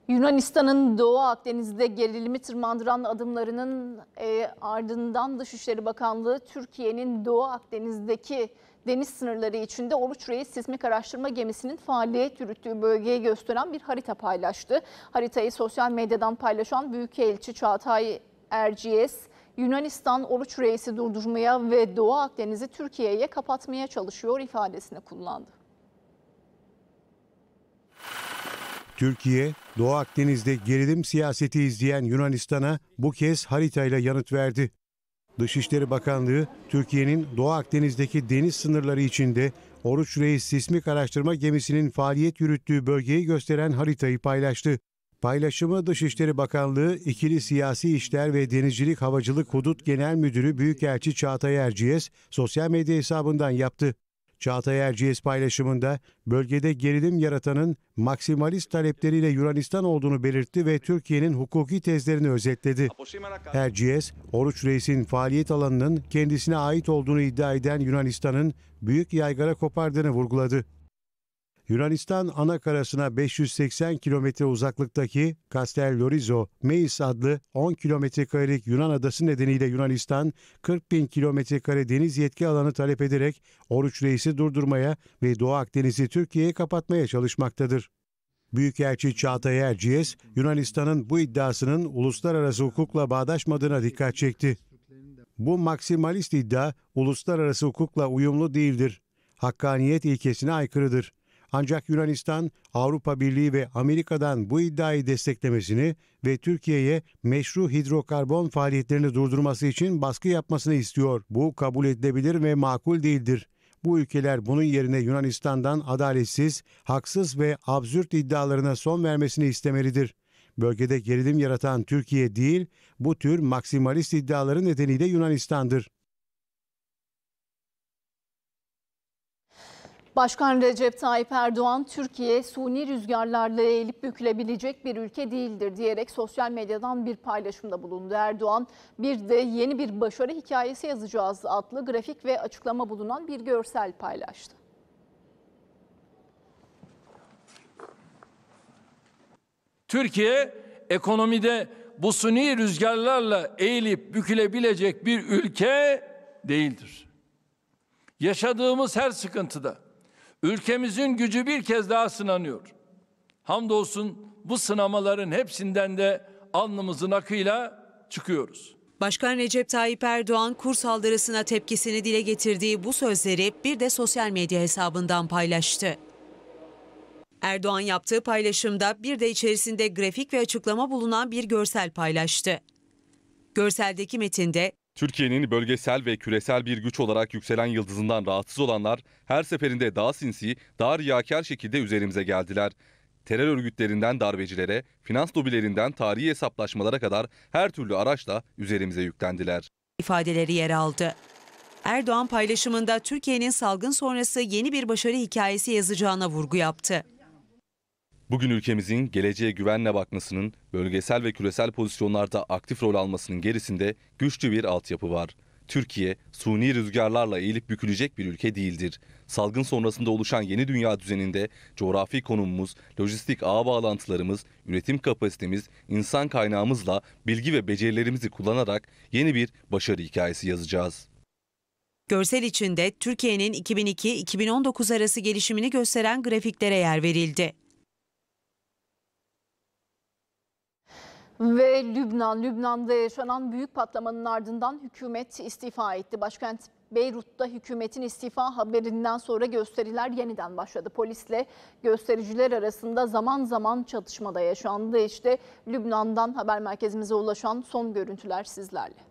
Yunanistan'ın Doğu Akdeniz'de gerilimi tırmandıran adımlarının e, ardından Dışişleri Bakanlığı Türkiye'nin Doğu Akdeniz'deki deniz sınırları içinde Oruç Reis sismik araştırma gemisinin faaliyet yürüttüğü bölgeyi gösteren bir harita paylaştı. Haritayı sosyal medyadan paylaşan Büyükelçi Çağatay Erciyes, Yunanistan Oruç Reis'i durdurmaya ve Doğu Akdeniz'i Türkiye'ye kapatmaya çalışıyor ifadesini kullandı. Türkiye, Doğu Akdeniz'de gerilim siyaseti izleyen Yunanistan'a bu kez haritayla yanıt verdi. Dışişleri Bakanlığı, Türkiye'nin Doğu Akdeniz'deki deniz sınırları içinde Oruç Reis sismik araştırma gemisinin faaliyet yürüttüğü bölgeyi gösteren haritayı paylaştı. Paylaşımı Dışişleri Bakanlığı İkili Siyasi İşler ve Denizcilik Havacılık Hudut Genel Müdürü Büyükelçi Çağatay Erciyes sosyal medya hesabından yaptı. Çağatay Erciyes paylaşımında bölgede gerilim yaratanın maksimalist talepleriyle Yunanistan olduğunu belirtti ve Türkiye'nin hukuki tezlerini özetledi. Erciyes, Oruç Reis'in faaliyet alanının kendisine ait olduğunu iddia eden Yunanistan'ın büyük yaygara kopardığını vurguladı. Yunanistan ana karasına 580 kilometre uzaklıktaki Castel Lorizo, Meis adlı 10 kilometre karelik Yunan adası nedeniyle Yunanistan 40 bin kilometre kare deniz yetki alanı talep ederek Oruç Reis'i durdurmaya ve Doğu Akdeniz'i Türkiye'ye kapatmaya çalışmaktadır. Büyükelçi Çağatay Erciyes, Yunanistan'ın bu iddiasının uluslararası hukukla bağdaşmadığına dikkat çekti. Bu maksimalist iddia uluslararası hukukla uyumlu değildir. Hakkaniyet ilkesine aykırıdır. Ancak Yunanistan, Avrupa Birliği ve Amerika'dan bu iddiayı desteklemesini ve Türkiye'ye meşru hidrokarbon faaliyetlerini durdurması için baskı yapmasını istiyor. Bu kabul edilebilir ve makul değildir. Bu ülkeler bunun yerine Yunanistan'dan adaletsiz, haksız ve absürt iddialarına son vermesini istemelidir. Bölgede gerilim yaratan Türkiye değil, bu tür maksimalist iddiaları nedeniyle Yunanistan'dır. Başkan Recep Tayyip Erdoğan, Türkiye suni rüzgarlarla eğilip bükülebilecek bir ülke değildir diyerek sosyal medyadan bir paylaşımda bulundu. Erdoğan bir de yeni bir başarı hikayesi yazacağız adlı grafik ve açıklama bulunan bir görsel paylaştı. Türkiye ekonomide bu suni rüzgarlarla eğilip bükülebilecek bir ülke değildir. Yaşadığımız her sıkıntıda ülkemizin gücü bir kez daha sınanıyor. Hamdolsun bu sınamaların hepsinden de alnımızın akıyla çıkıyoruz. Başkan Recep Tayyip Erdoğan kur saldırısına tepkisini dile getirdiği bu sözleri bir de sosyal medya hesabından paylaştı. Erdoğan yaptığı paylaşımda bir de içerisinde grafik ve açıklama bulunan bir görsel paylaştı. Görseldeki metinde Türkiye'nin bölgesel ve küresel bir güç olarak yükselen yıldızından rahatsız olanlar her seferinde daha sinsi, daha riyakar şekilde üzerimize geldiler. Terör örgütlerinden darbecilere, finans lobilerinden tarihi hesaplaşmalara kadar her türlü araçla üzerimize yüklendiler. ifadeleri yer aldı. Erdoğan paylaşımında Türkiye'nin salgın sonrası yeni bir başarı hikayesi yazacağına vurgu yaptı. Bugün ülkemizin geleceğe güvenle bakmasının, bölgesel ve küresel pozisyonlarda aktif rol almasının gerisinde güçlü bir altyapı var. Türkiye, suni rüzgarlarla eğilip bükülecek bir ülke değildir. Salgın sonrasında oluşan yeni dünya düzeninde coğrafi konumumuz, lojistik ağ bağlantılarımız, üretim kapasitemiz, insan kaynağımızla bilgi ve becerilerimizi kullanarak yeni bir başarı hikayesi yazacağız. Görsel içinde Türkiye'nin 2002-2019 arası gelişimini gösteren grafiklere yer verildi. Ve Lübnan, Lübnan'da yaşanan büyük patlamanın ardından hükümet istifa etti. Başkent Beyrut'ta hükümetin istifa haberinden sonra gösteriler yeniden başladı. Polisle göstericiler arasında zaman zaman çatışmada yaşandı. İşte Lübnan'dan haber merkezimize ulaşan son görüntüler sizlerle.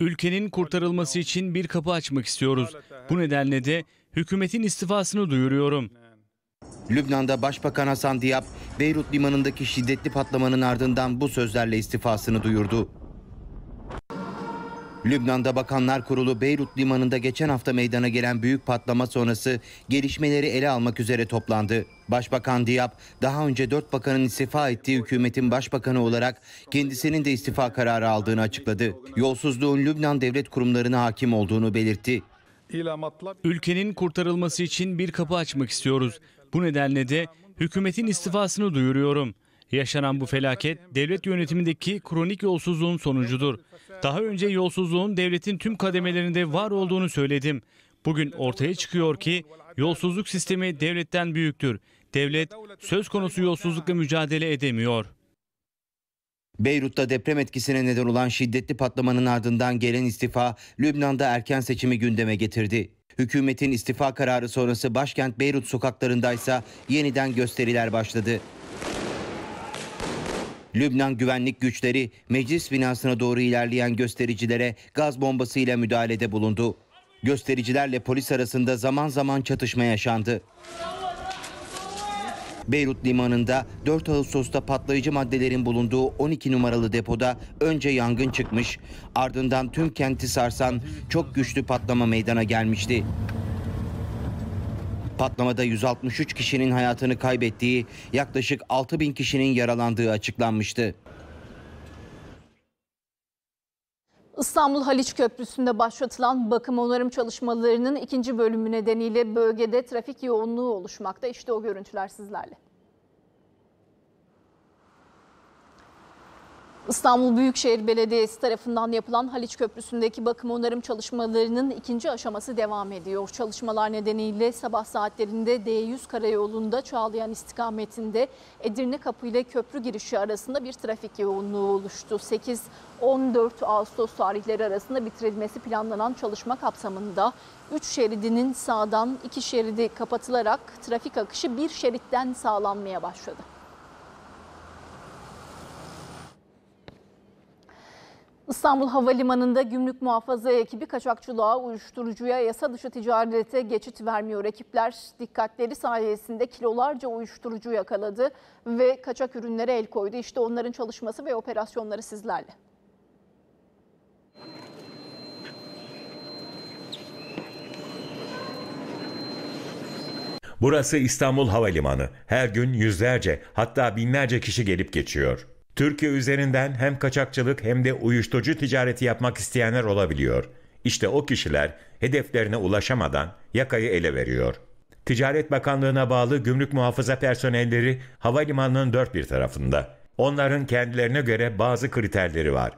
Ülkenin kurtarılması için bir kapı açmak istiyoruz. Bu nedenle de hükümetin istifasını duyuruyorum. Lübnan'da Başbakan Hasan Diab, Beyrut limanındaki şiddetli patlamanın ardından bu sözlerle istifasını duyurdu. Lübnan'da Bakanlar Kurulu Beyrut limanında geçen hafta meydana gelen büyük patlama sonrası gelişmeleri ele almak üzere toplandı. Başbakan Diab daha önce dört bakanın istifa ettiği hükümetin başbakanı olarak kendisinin de istifa kararı aldığını açıkladı. Yolsuzluğun Lübnan devlet kurumlarına hakim olduğunu belirtti. Ülkenin kurtarılması için bir kapı açmak istiyoruz. Bu nedenle de hükümetin istifasını duyuruyorum. Yaşanan bu felaket devlet yönetimindeki kronik yolsuzluğun sonucudur. Daha önce yolsuzluğun devletin tüm kademelerinde var olduğunu söyledim. Bugün ortaya çıkıyor ki yolsuzluk sistemi devletten büyüktür. Devlet söz konusu yolsuzlukla mücadele edemiyor. Beyrut'ta deprem etkisine neden olan şiddetli patlamanın ardından gelen istifa Lübnan'da erken seçimi gündeme getirdi. Hükümetin istifa kararı sonrası başkent Beyrut sokaklarındaysa yeniden gösteriler başladı. Lübnan güvenlik güçleri meclis binasına doğru ilerleyen göstericilere gaz bombasıyla müdahalede bulundu. Göstericilerle polis arasında zaman zaman çatışma yaşandı. Beyrut limanında 4 Ağustos'ta patlayıcı maddelerin bulunduğu 12 numaralı depoda önce yangın çıkmış, ardından tüm kenti sarsan çok güçlü patlama meydana gelmişti. Patlamada 163 kişinin hayatını kaybettiği, yaklaşık 6 bin kişinin yaralandığı açıklanmıştı. İstanbul Haliç Köprüsü'nde başlatılan bakım onarım çalışmalarının ikinci bölümü nedeniyle bölgede trafik yoğunluğu oluşmakta. İşte o görüntüler sizlerle. İstanbul Büyükşehir Belediyesi tarafından yapılan Haliç Köprüsü'ndeki bakım onarım çalışmalarının ikinci aşaması devam ediyor. Çalışmalar nedeniyle sabah saatlerinde D100 karayolunda Çağlayan istikametinde Edirne Kapı ile köprü girişi arasında bir trafik yoğunluğu oluştu. 8-14 Ağustos tarihleri arasında bitirilmesi planlanan çalışma kapsamında 3 şeridinin sağdan 2 şeridi kapatılarak trafik akışı bir şeritten sağlanmaya başladı. İstanbul Havalimanı'nda gümrük muhafaza ekibi kaçakçılığa, uyuşturucuya, yasa dışı ticarete geçit vermiyor. Ekipler dikkatleri sayesinde kilolarca uyuşturucu yakaladı ve kaçak ürünlere el koydu. İşte onların çalışması ve operasyonları sizlerle. Burası İstanbul Havalimanı. Her gün yüzlerce hatta binlerce kişi gelip geçiyor. Türkiye üzerinden hem kaçakçılık hem de uyuşturucu ticareti yapmak isteyenler olabiliyor. İşte o kişiler hedeflerine ulaşamadan yakayı ele veriyor. Ticaret Bakanlığı'na bağlı gümrük muhafaza personelleri havalimanının dört bir tarafında. Onların kendilerine göre bazı kriterleri var.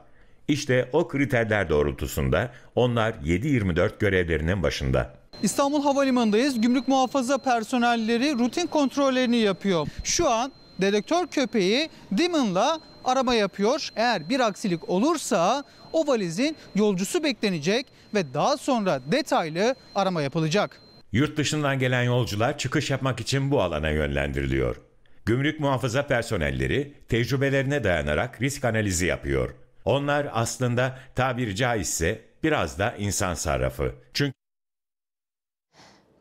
İşte o kriterler doğrultusunda onlar 7-24 görevlerinin başında. İstanbul Havalimanı'ndayız. Gümrük muhafaza personelleri rutin kontrollerini yapıyor. Şu an dedektör köpeği Demon'la arama yapıyor. Eğer bir aksilik olursa o valizin yolcusu beklenecek ve daha sonra detaylı arama yapılacak. Yurt dışından gelen yolcular çıkış yapmak için bu alana yönlendiriliyor. Gümrük muhafaza personelleri tecrübelerine dayanarak risk analizi yapıyor. Onlar aslında tabiri caizse biraz da insan sarrafı. Çünkü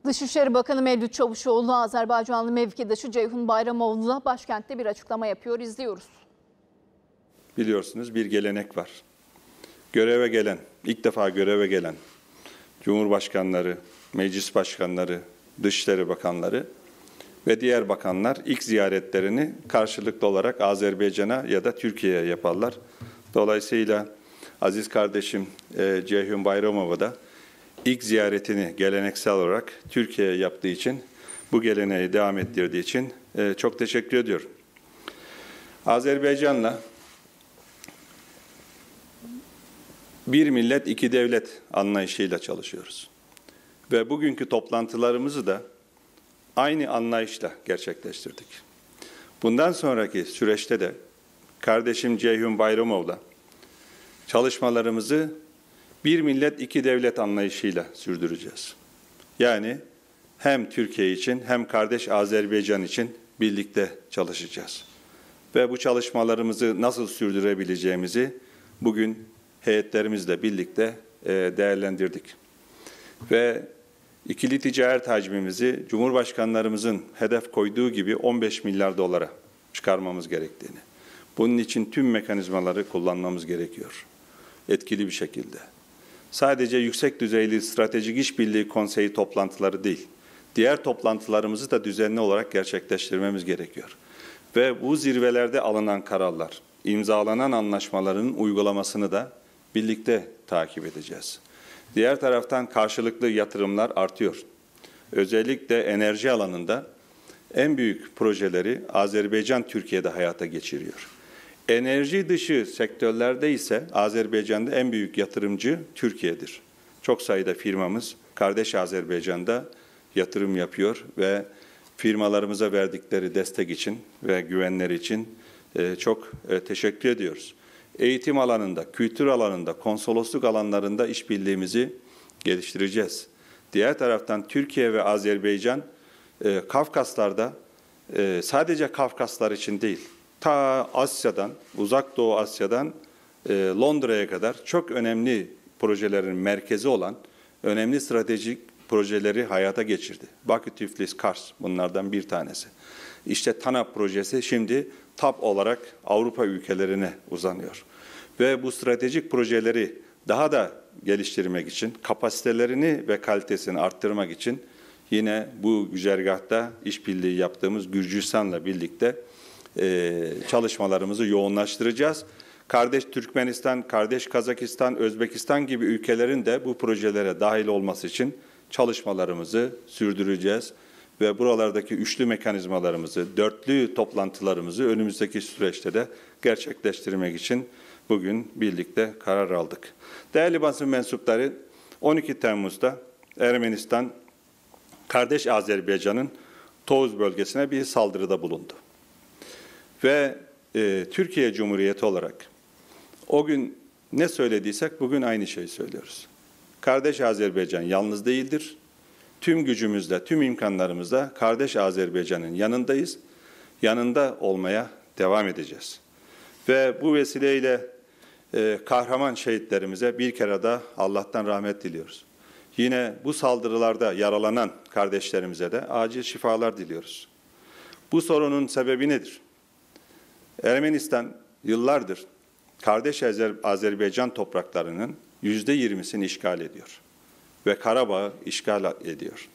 Dışişleri Bakanı Mevlüt Çavuşoğlu Azerbaycanlı mevkidaşı Ceyhun Bayramoğlu'na başkentte bir açıklama yapıyor. İzliyoruz. Biliyorsunuz bir gelenek var. Göreve gelen, ilk defa göreve gelen Cumhurbaşkanları, meclis başkanları, Dışişleri Bakanları ve diğer bakanlar ilk ziyaretlerini karşılıklı olarak Azerbaycan'a ya da Türkiye'ye yaparlar. Dolayısıyla aziz kardeşim e, Ceyhun Bayramova da ilk ziyaretini geleneksel olarak Türkiye'ye yaptığı için, bu geleneği devam ettirdiği için e, çok teşekkür ediyorum. Azerbaycan'la bir millet iki devlet anlayışıyla çalışıyoruz. Ve bugünkü toplantılarımızı da aynı anlayışla gerçekleştirdik. Bundan sonraki süreçte de kardeşim Ceyhun Bayramov'la çalışmalarımızı bir millet iki devlet anlayışıyla sürdüreceğiz. Yani hem Türkiye için hem kardeş Azerbaycan için birlikte çalışacağız. Ve bu çalışmalarımızı nasıl sürdürebileceğimizi bugün heyetlerimizle birlikte e, değerlendirdik. Ve ikili ticaret hacmimizi Cumhurbaşkanlarımızın hedef koyduğu gibi 15 milyar dolara çıkarmamız gerektiğini, bunun için tüm mekanizmaları kullanmamız gerekiyor. Etkili bir şekilde. Sadece yüksek düzeyli stratejik işbirliği konseyi toplantıları değil, diğer toplantılarımızı da düzenli olarak gerçekleştirmemiz gerekiyor. Ve bu zirvelerde alınan kararlar, imzalanan anlaşmaların uygulamasını da birlikte takip edeceğiz. Diğer taraftan karşılıklı yatırımlar artıyor. Özellikle enerji alanında en büyük projeleri Azerbaycan Türkiye'de hayata geçiriyor. Enerji dışı sektörlerde ise Azerbaycan'da en büyük yatırımcı Türkiye'dir. Çok sayıda firmamız kardeş Azerbaycan'da yatırım yapıyor ve firmalarımıza verdikleri destek için ve güvenleri için e, çok e, teşekkür ediyoruz. Eğitim alanında, kültür alanında, konsolosluk alanlarında işbirliğimizi geliştireceğiz. Diğer taraftan Türkiye ve Azerbaycan e, Kafkaslar'da sadece Kafkaslar için değil, ta Asya'dan, Uzak Doğu Asya'dan Londra'ya kadar çok önemli projelerin merkezi olan önemli stratejik projeleri hayata geçirdi. Bakü, Tiflis, Kars bunlardan bir tanesi. İşte TANAP projesi şimdi TAP olarak Avrupa ülkelerine uzanıyor. Ve bu stratejik projeleri daha da geliştirmek için, kapasitelerini ve kalitesini arttırmak için yine bu güzergahta işbirliği yaptığımız Gürcistan'la birlikte e, çalışmalarımızı yoğunlaştıracağız. Kardeş Türkmenistan, kardeş Kazakistan, Özbekistan gibi ülkelerin de bu projelere dahil olması için çalışmalarımızı sürdüreceğiz ve buralardaki üçlü mekanizmalarımızı, dörtlü toplantılarımızı önümüzdeki süreçte de gerçekleştirmek için bugün birlikte karar aldık. Değerli basın mensupları 12 Temmuz'da Ermenistan kardeş Azerbaycan'ın Toğuz bölgesine bir saldırıda bulundu. Ve e, Türkiye Cumhuriyeti olarak o gün ne söylediysek bugün aynı şeyi söylüyoruz. Kardeş Azerbaycan yalnız değildir. Tüm gücümüzle, tüm imkanlarımızla kardeş Azerbaycan'ın yanındayız. Yanında olmaya devam edeceğiz. Ve bu vesileyle e, kahraman şehitlerimize bir kere daha Allah'tan rahmet diliyoruz. Yine bu saldırılarda yaralanan kardeşlerimize de acil şifalar diliyoruz. Bu sorunun sebebi nedir? Ermenistan yıllardır kardeş Azer Azerbaycan topraklarının yüzde yirmisini işgal ediyor. Ve Karabağ'ı işgal ediyor.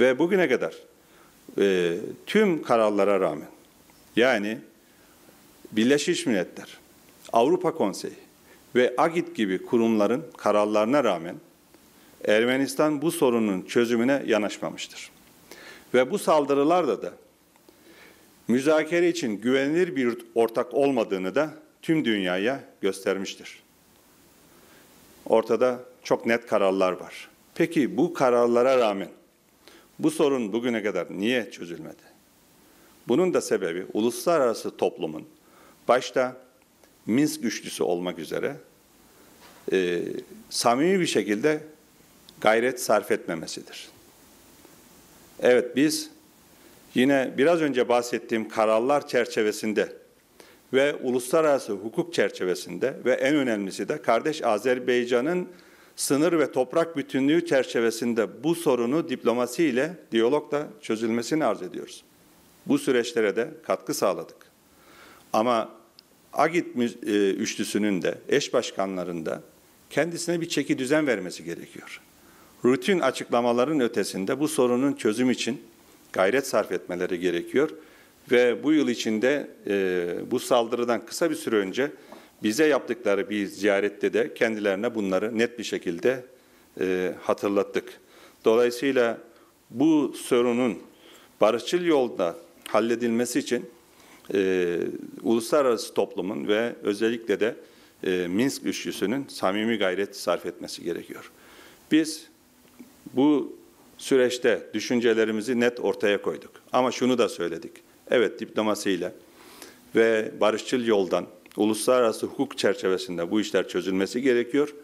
Ve bugüne kadar e, tüm kararlara rağmen yani Birleşmiş Milletler, Avrupa Konseyi ve AGİT gibi kurumların kararlarına rağmen Ermenistan bu sorunun çözümüne yanaşmamıştır. Ve bu saldırılarda da müzakere için güvenilir bir ortak olmadığını da tüm dünyaya göstermiştir. Ortada çok net kararlar var. Peki bu kararlara rağmen bu sorun bugüne kadar niye çözülmedi? Bunun da sebebi uluslararası toplumun başta Minsk güçlüsü olmak üzere e, samimi bir şekilde gayret sarf etmemesidir. Evet biz yine biraz önce bahsettiğim kararlar çerçevesinde ve uluslararası hukuk çerçevesinde ve en önemlisi de kardeş Azerbaycan'ın sınır ve toprak bütünlüğü çerçevesinde bu sorunu diplomasiyle, diyalogla çözülmesini arz ediyoruz. Bu süreçlere de katkı sağladık. Ama Agit e, üçlüsünün de eş başkanlarında kendisine bir çeki düzen vermesi gerekiyor. Rutin açıklamaların ötesinde bu sorunun çözüm için gayret sarf etmeleri gerekiyor. Ve bu yıl içinde e, bu saldırıdan kısa bir süre önce bize yaptıkları bir ziyarette de kendilerine bunları net bir şekilde e, hatırlattık. Dolayısıyla bu sorunun barışçıl yolda halledilmesi için e, uluslararası toplumun ve özellikle de e, Minsk üçlüsünün samimi gayret sarf etmesi gerekiyor. Biz bu süreçte düşüncelerimizi net ortaya koyduk. Ama şunu da söyledik. Evet diplomasiyle ve barışçıl yoldan uluslararası hukuk çerçevesinde bu işler çözülmesi gerekiyor.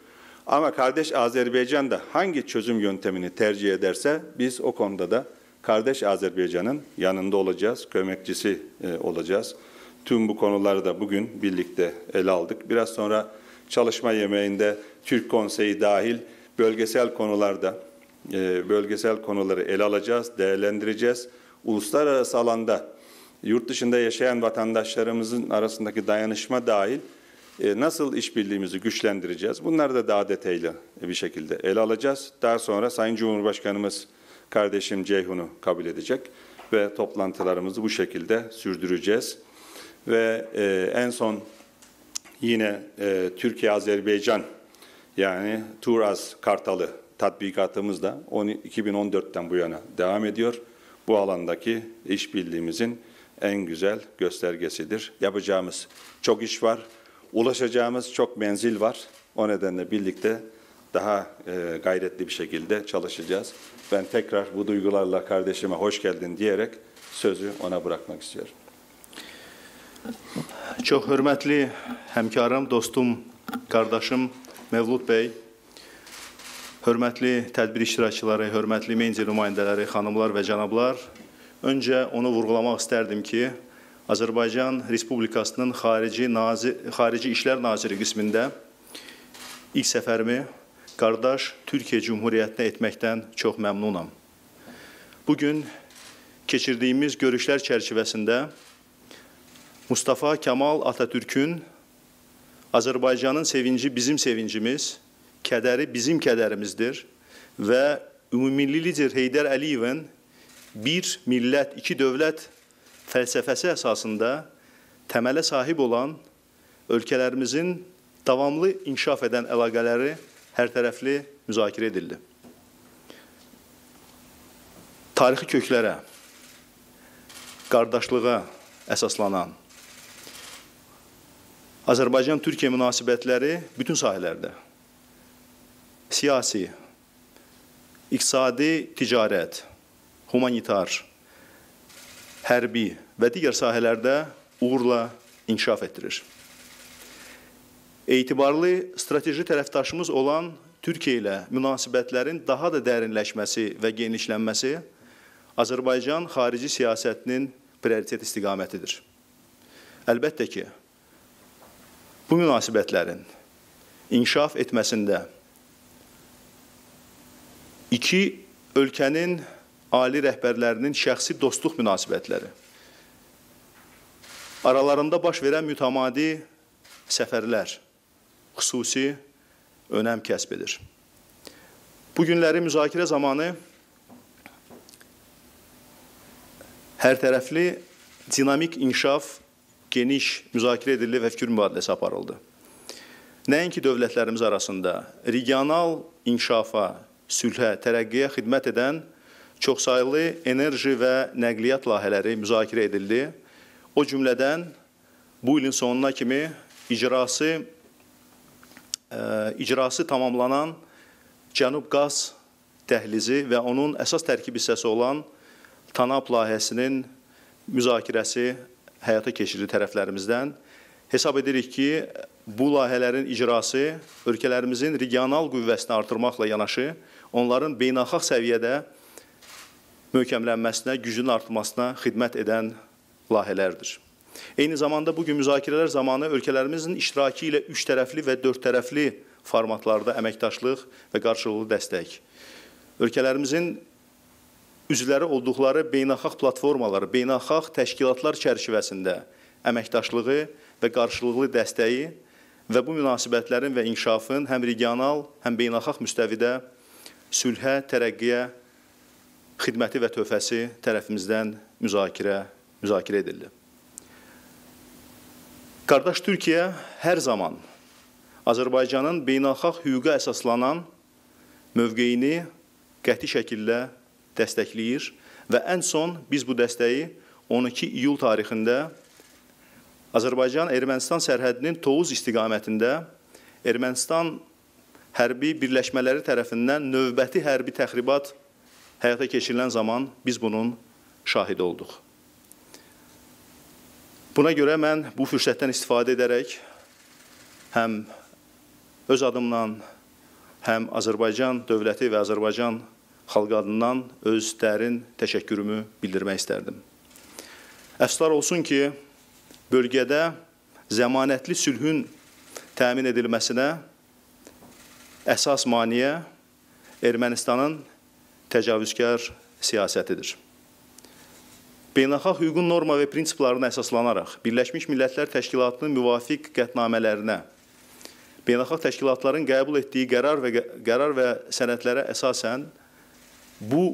Ama kardeş Azerbaycan da hangi çözüm yöntemini tercih ederse biz o konuda da kardeş Azerbaycan'ın yanında olacağız, kömekçisi e, olacağız. Tüm bu konuları da bugün birlikte ele aldık. Biraz sonra çalışma yemeğinde Türk Konseyi dahil bölgesel konularda e, bölgesel konuları ele alacağız, değerlendireceğiz. Uluslararası alanda yurt dışında yaşayan vatandaşlarımızın arasındaki dayanışma dahil e, nasıl işbirliğimizi güçlendireceğiz? Bunları da daha detaylı bir şekilde ele alacağız. Daha sonra Sayın Cumhurbaşkanımız kardeşim Ceyhun'u kabul edecek ve toplantılarımızı bu şekilde sürdüreceğiz. Ve e, en son yine e, Türkiye-Azerbaycan yani Turaz Kartalı tatbikatımız da 2014'ten bu yana devam ediyor. Bu alandaki işbirliğimizin en güzel göstergesidir. Yapacağımız çok iş var, ulaşacağımız çok menzil var. O nedenle birlikte daha e, gayretli bir şekilde çalışacağız. Ben tekrar bu duygularla kardeşime hoş geldin diyerek sözü ona bırakmak istiyorum. Çox hörmətli həmkarım, dostum, qardaşım Mevlud bəy, hörmətli tədbir iştirakçıları, hörmətli menci nümayəndələri, xanımlar və cənablar, öncə onu vurğulamaq istərdim ki, Azərbaycan Respublikasının Xarici, Nazir, Xarici İşlər Naziri qismində ilk səfərimi qardaş Türkiyə Cumhuriyyətinə etməkdən çox məmnunam. Bugün keçirdiyimiz görüşlər çərçivəsində Mustafa Kemal Atatürk'ün Azərbaycanın sevinci bizim sevincimiz, kədəri bizim kədərimizdir və ümumilli lider Heydər Əliyevin bir millət, iki dövlət fəlsəfəsi əsasında təmələ sahib olan ölkələrimizin davamlı inkişaf edən əlaqələri hərtərəfli müzakirə edildi. Tarixi köklərə, qardaşlığa əsaslanan Azərbaycan-Türkiyə münasibətləri bütün sahələrdə siyasi, iqtisadi, ticarət, humanitar, hərbi və digər sahələrdə uğurla inkişaf etdirir. Etibarlı strateji tərəfdaşımız olan Türkiyə ilə münasibətlərin daha da dərinləşməsi və genişlənməsi Azərbaycan xarici siyasətinin prioritet istiqamətidir. Əlbəttə ki, bu münasibətlərin inkişaf etməsində iki ölkənin ali rəhbərlərinin şəxsi dostluq münasibətləri, aralarında baş verən mütəmadi səfərlər xüsusi önəm kəsb edir. Bu günləri müzakirə zamanı hər tərəfli dinamik inkişaf geniş müzakirə edildi və fikir mübadiləsi aparıldı. Nəinki dövlətlərimiz arasında regional inkişafa, sülhə, tərəqqiyə xidmət edən çoxsaylı enerji və nəqliyyat layihələri müzakirə edildi. O cümlədən bu ilin sonuna kimi icrası ə, e, icrası tamamlanan Cənub qaz dəhlizi və onun əsas tərkib hissəsi olan TANAP layihəsinin müzakirəsi həyata keçirilir tərəflərimizdən. Hesab edirik ki, bu layihələrin icrası ölkələrimizin regional qüvvəsini artırmaqla yanaşı, onların beynəlxalq səviyyədə möhkəmlənməsinə, gücünün artmasına xidmət edən layihələrdir. Eyni zamanda bugün müzakirələr zamanı ölkələrimizin iştirakı ilə üç tərəfli və dörd tərəfli formatlarda əməkdaşlıq və qarşılıqlı dəstək, ölkələrimizin üzvləri olduqları beynəlxalq platformalar, beynəlxalq təşkilatlar çərçivəsində əməkdaşlığı və qarşılıqlı dəstəyi və bu münasibətlərin və inkişafın həm regional, həm beynəlxalq müstəvidə sülhə, tərəqqiyə xidməti və töhfəsi tərəfimizdən müzakirə müzakirə edildi. Qardaş Türkiyə hər zaman Azərbaycanın beynəlxalq hüquqa əsaslanan mövqeyini qəti şəkildə dəstəkləyir və ən son biz bu dəstəyi 12 iyul tarixində Azərbaycan-Ermənistan sərhədinin Tovuz istiqamətində Ermənistan hərbi birləşmələri tərəfindən növbəti hərbi təxribat həyata keçirilən zaman biz bunun şahidi olduq. Buna görə mən bu fürsətdən istifadə edərək həm öz adımla həm Azərbaycan dövləti və Azərbaycan xalqı adından öz dərin təşəkkürümü bildirmək istərdim. Əfsuslar olsun ki, bölgədə zəmanətli sülhün təmin edilməsinə əsas maneə Ermənistanın təcavüzkar siyasətidir. Beynəlxalq hüququn norma və prinsiplarına əsaslanaraq Birləşmiş Millətlər Təşkilatının müvafiq qətnamələrinə, beynəlxalq təşkilatların qəbul etdiyi qərar və qərar və sənədlərə əsasən bu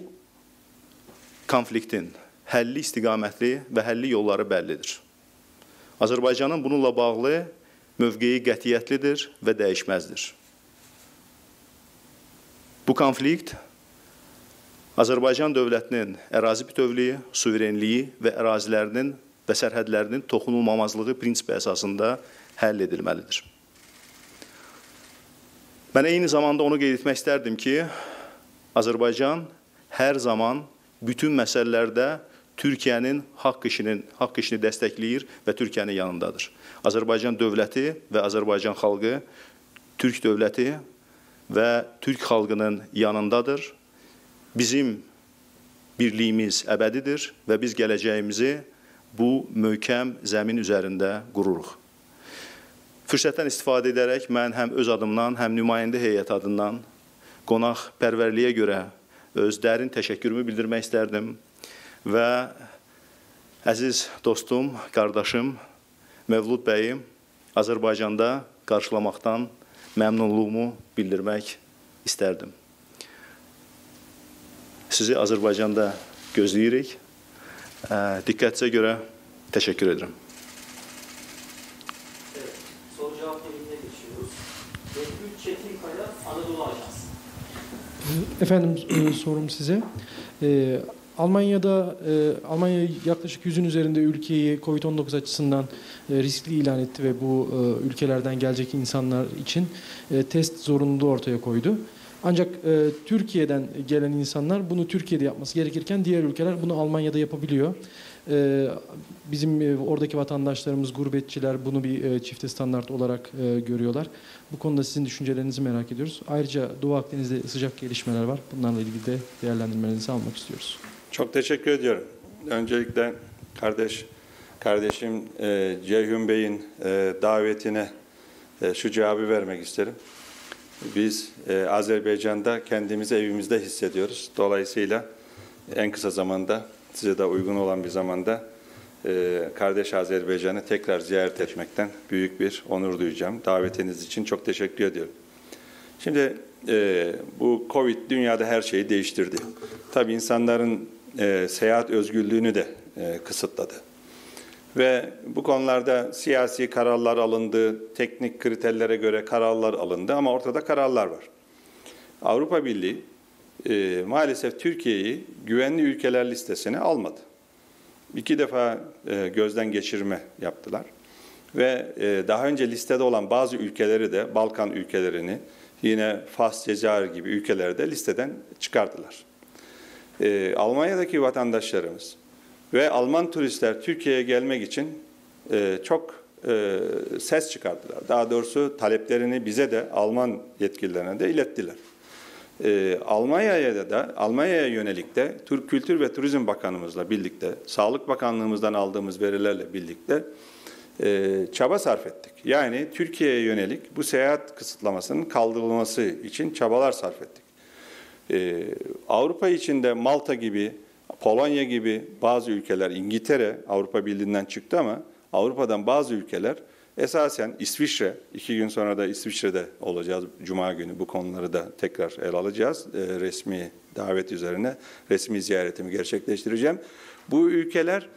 konfliktin həlli istiqamətli və həlli yolları bəllidir. Azərbaycanın bununla bağlı mövqeyi qətiyyətlidir və dəyişməzdir. Bu konflikt Azərbaycan dövlətinin ərazi bütövlüyü, suverenliyi və ərazilərinin və sərhədlərinin toxunulmamazlığı prinsipi əsasında həll edilməlidir. Mən eyni zamanda onu qeyd etmək istərdim ki, Azərbaycan hər zaman bütün məsələlərdə Türkiyənin haqq işinin haqq işini dəstəkləyir və Türkiyənin yanındadır. Azərbaycan dövləti və Azərbaycan xalqı Türk dövləti və Türk xalqının yanındadır. Bizim birliyimiz əbədidir və biz gələcəyimizi bu möhkəm zəmin üzərində qururuq. Fürsətdən istifadə edərək mən həm öz adımdan, həm nümayəndə heyət adından qonaq pərvərliyə görə öz dərin təşəkkürümü bildirmək istərdim və əziz dostum, qardaşım Mevlud bəyi Azərbaycanda qarşılamaqdan məmnunluğumu bildirmək istərdim. Sizi Azərbaycanda gözləyirik. Diqqətinizə görə təşəkkür edirəm. Soru cevap bölümüne geçiyoruz. Betül Çetinkaya, Anadolu Ajansı. Efendim sorum size. Ee, Almanya'da e, Almanya yaklaşık yüzün üzerinde ülkeyi Covid-19 açısından e, riskli ilan etti ve bu e, ülkelerden gelecek insanlar için e, test zorunluluğu ortaya koydu. Ancak e, Türkiye'den gelen insanlar bunu Türkiye'de yapması gerekirken diğer ülkeler bunu Almanya'da yapabiliyor. E, bizim e, oradaki vatandaşlarımız, gurbetçiler bunu bir e, çifte standart olarak e, görüyorlar. Bu konuda sizin düşüncelerinizi merak ediyoruz. Ayrıca Doğu Akdeniz'de sıcak gelişmeler var. Bunlarla ilgili de değerlendirmenizi almak istiyoruz. Çok teşekkür ediyorum. Öncelikle kardeş kardeşim e, Ceyhun Bey'in e, davetine e, şu cevabı vermek isterim. Biz e, Azerbaycan'da kendimizi evimizde hissediyoruz. Dolayısıyla en kısa zamanda size de uygun olan bir zamanda e, kardeş Azerbaycan'ı tekrar ziyaret etmekten büyük bir onur duyacağım. Davetiniz için çok teşekkür ediyorum. Şimdi e, bu Covid dünyada her şeyi değiştirdi. Tabii insanların e, seyahat özgürlüğünü de e, kısıtladı. Ve bu konularda siyasi kararlar alındı, teknik kriterlere göre kararlar alındı ama ortada kararlar var. Avrupa Birliği e, maalesef Türkiye'yi güvenli ülkeler listesine almadı. İki defa e, gözden geçirme yaptılar. Ve e, daha önce listede olan bazı ülkeleri de, Balkan ülkelerini, yine Fas, Cezayir gibi ülkeleri de listeden çıkardılar. E, Almanya'daki vatandaşlarımız ve Alman turistler Türkiye'ye gelmek için e, çok e, ses çıkardılar. Daha doğrusu taleplerini bize de Alman yetkililerine de ilettiler. E, Almanya'ya da Almanya'ya yönelik de Türk Kültür ve Turizm Bakanımızla birlikte, Sağlık Bakanlığımızdan aldığımız verilerle birlikte e, çaba sarf ettik. Yani Türkiye'ye yönelik bu seyahat kısıtlamasının kaldırılması için çabalar sarf ettik. Ee, Avrupa içinde Malta gibi, Polonya gibi bazı ülkeler, İngiltere Avrupa Birliği'nden çıktı ama Avrupa'dan bazı ülkeler esasen İsviçre, iki gün sonra da İsviçre'de olacağız. Cuma günü bu konuları da tekrar ele alacağız. E, resmi davet üzerine resmi ziyaretimi gerçekleştireceğim. Bu ülkeler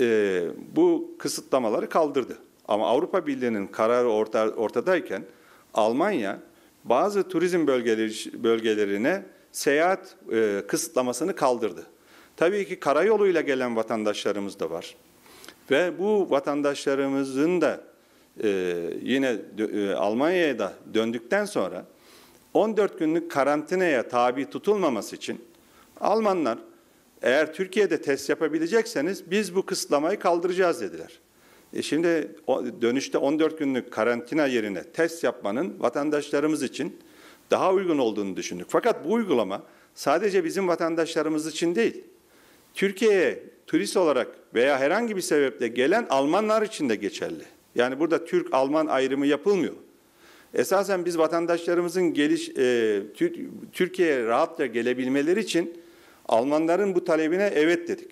e, bu kısıtlamaları kaldırdı. Ama Avrupa Birliği'nin kararı orta, ortadayken Almanya bazı turizm bölgeleri, bölgelerine seyahat e, kısıtlamasını kaldırdı. Tabii ki karayoluyla gelen vatandaşlarımız da var. Ve bu vatandaşlarımızın da e, yine e, Almanya'ya da döndükten sonra 14 günlük karantinaya tabi tutulmaması için Almanlar eğer Türkiye'de test yapabilecekseniz biz bu kısıtlamayı kaldıracağız dediler. E şimdi dönüşte 14 günlük karantina yerine test yapmanın vatandaşlarımız için daha uygun olduğunu düşündük. Fakat bu uygulama sadece bizim vatandaşlarımız için değil. Türkiye'ye turist olarak veya herhangi bir sebeple gelen Almanlar için de geçerli. Yani burada Türk-Alman ayrımı yapılmıyor. Esasen biz vatandaşlarımızın geliş e, Türkiye'ye rahatça gelebilmeleri için Almanların bu talebine evet dedik.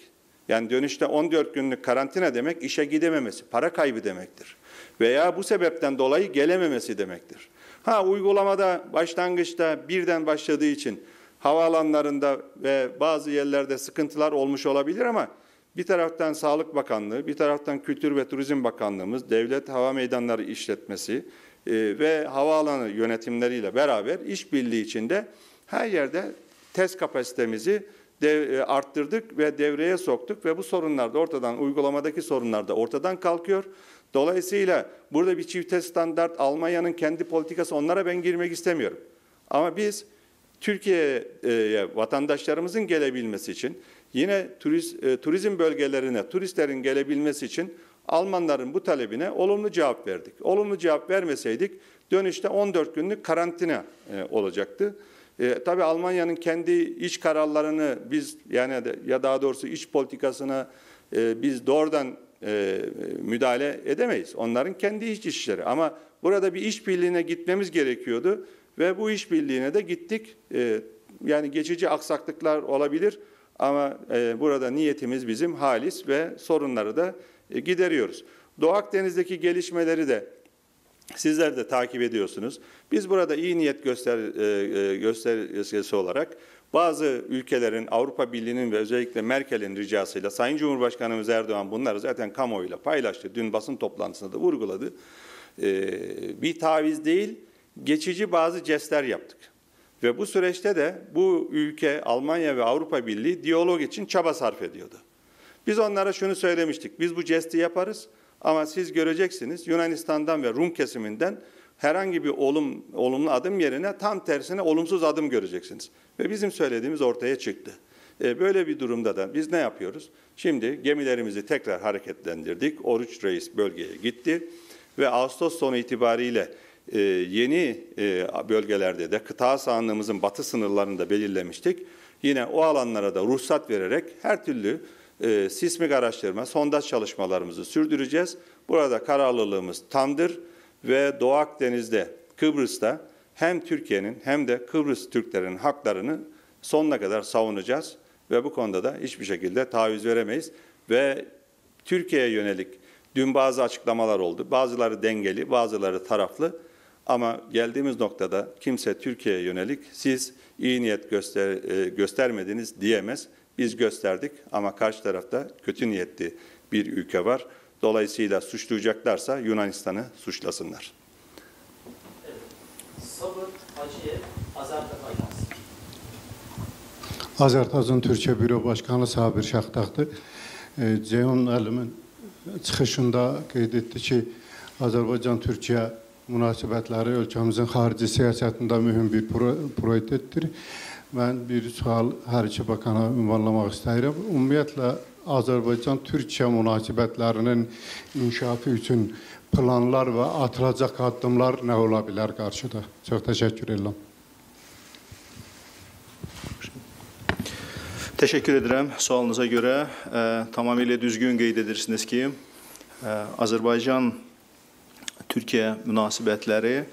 Yani dönüşte 14 günlük karantina demek işe gidememesi, para kaybı demektir. Veya bu sebepten dolayı gelememesi demektir. Ha uygulamada başlangıçta birden başladığı için havaalanlarında ve bazı yerlerde sıkıntılar olmuş olabilir ama bir taraftan Sağlık Bakanlığı, bir taraftan Kültür ve Turizm Bakanlığımız, Devlet Hava Meydanları İşletmesi e, ve havaalanı yönetimleriyle beraber işbirliği içinde her yerde test kapasitemizi dev, e, arttırdık ve devreye soktuk ve bu sorunlar da ortadan, uygulamadaki sorunlar da ortadan kalkıyor. Dolayısıyla burada bir çifte standart Almanya'nın kendi politikası onlara ben girmek istemiyorum. Ama biz Türkiye'ye vatandaşlarımızın gelebilmesi için yine turiz, e, turizm bölgelerine turistlerin gelebilmesi için Almanların bu talebine olumlu cevap verdik. Olumlu cevap vermeseydik dönüşte 14 günlük karantina e, olacaktı. E, tabii Almanya'nın kendi iç kararlarını biz yani ya daha doğrusu iç politikasına e, biz doğrudan e, müdahale edemeyiz. Onların kendi iç işleri ama burada bir işbirliğine gitmemiz gerekiyordu ve bu işbirliğine de gittik. E, yani geçici aksaklıklar olabilir ama e, burada niyetimiz bizim halis ve sorunları da e, gideriyoruz. Doğu Akdeniz'deki gelişmeleri de Sizler de takip ediyorsunuz. Biz burada iyi niyet göster, e, e, göstergesi olarak bazı ülkelerin Avrupa Birliği'nin ve özellikle Merkel'in ricasıyla Sayın Cumhurbaşkanımız Erdoğan bunları zaten kamuoyuyla paylaştı. Dün basın toplantısında da vurguladı. E, bir taviz değil, geçici bazı jestler yaptık. Ve bu süreçte de bu ülke Almanya ve Avrupa Birliği diyalog için çaba sarf ediyordu. Biz onlara şunu söylemiştik. Biz bu jesti yaparız ama siz göreceksiniz Yunanistan'dan ve Rum kesiminden herhangi bir olum, olumlu adım yerine tam tersine olumsuz adım göreceksiniz. Ve bizim söylediğimiz ortaya çıktı. E, böyle bir durumda da biz ne yapıyoruz? Şimdi gemilerimizi tekrar hareketlendirdik. Oruç Reis bölgeye gitti ve Ağustos sonu itibariyle e, yeni e, bölgelerde de kıta sahanlığımızın batı sınırlarını da belirlemiştik. Yine o alanlara da ruhsat vererek her türlü e, sismik araştırma, sondaj çalışmalarımızı sürdüreceğiz. Burada kararlılığımız tamdır ve Doğu Akdeniz'de, Kıbrıs'ta hem Türkiye'nin hem de Kıbrıs Türklerinin haklarını sonuna kadar savunacağız ve bu konuda da hiçbir şekilde taviz veremeyiz ve Türkiye'ye yönelik dün bazı açıklamalar oldu. Bazıları dengeli, bazıları taraflı. Ama geldiğimiz noktada kimse Türkiye'ye yönelik siz iyi niyet göster, e, göstermediniz diyemez. Biz gösterdik ama karşı tarafta kötü niyetli bir ülke var. Dolayısıyla suçlayacaklarsa Yunanistan'ı suçlasınlar. Sabır Hacıyev, Azerbaycan. Azərtazın Türkiyə Büro Başkanı Sabir Şaxtaqdır. Ceyhun Əlimin çıxışında qeyd etdi ki, Azərbaycan-Türkiyə münasibətləri ölkəmizin xarici siyasətində mühüm bir prioritetdir. Mən bir sual hər iki bakana ünvanlamaq istəyirəm. Ümumiyyətlə Azərbaycan-Türkiyə münasibətlərinin inkişafı üçün planlar və atılacaq addımlar nə ola bilər qarşıda? Çox təşəkkür edirəm. Teşekkür ederim sualınıza göre. E, tamamıyla düzgün qeyd edirsiniz ki, e, Azərbaycan-Türkiyə münasibətləri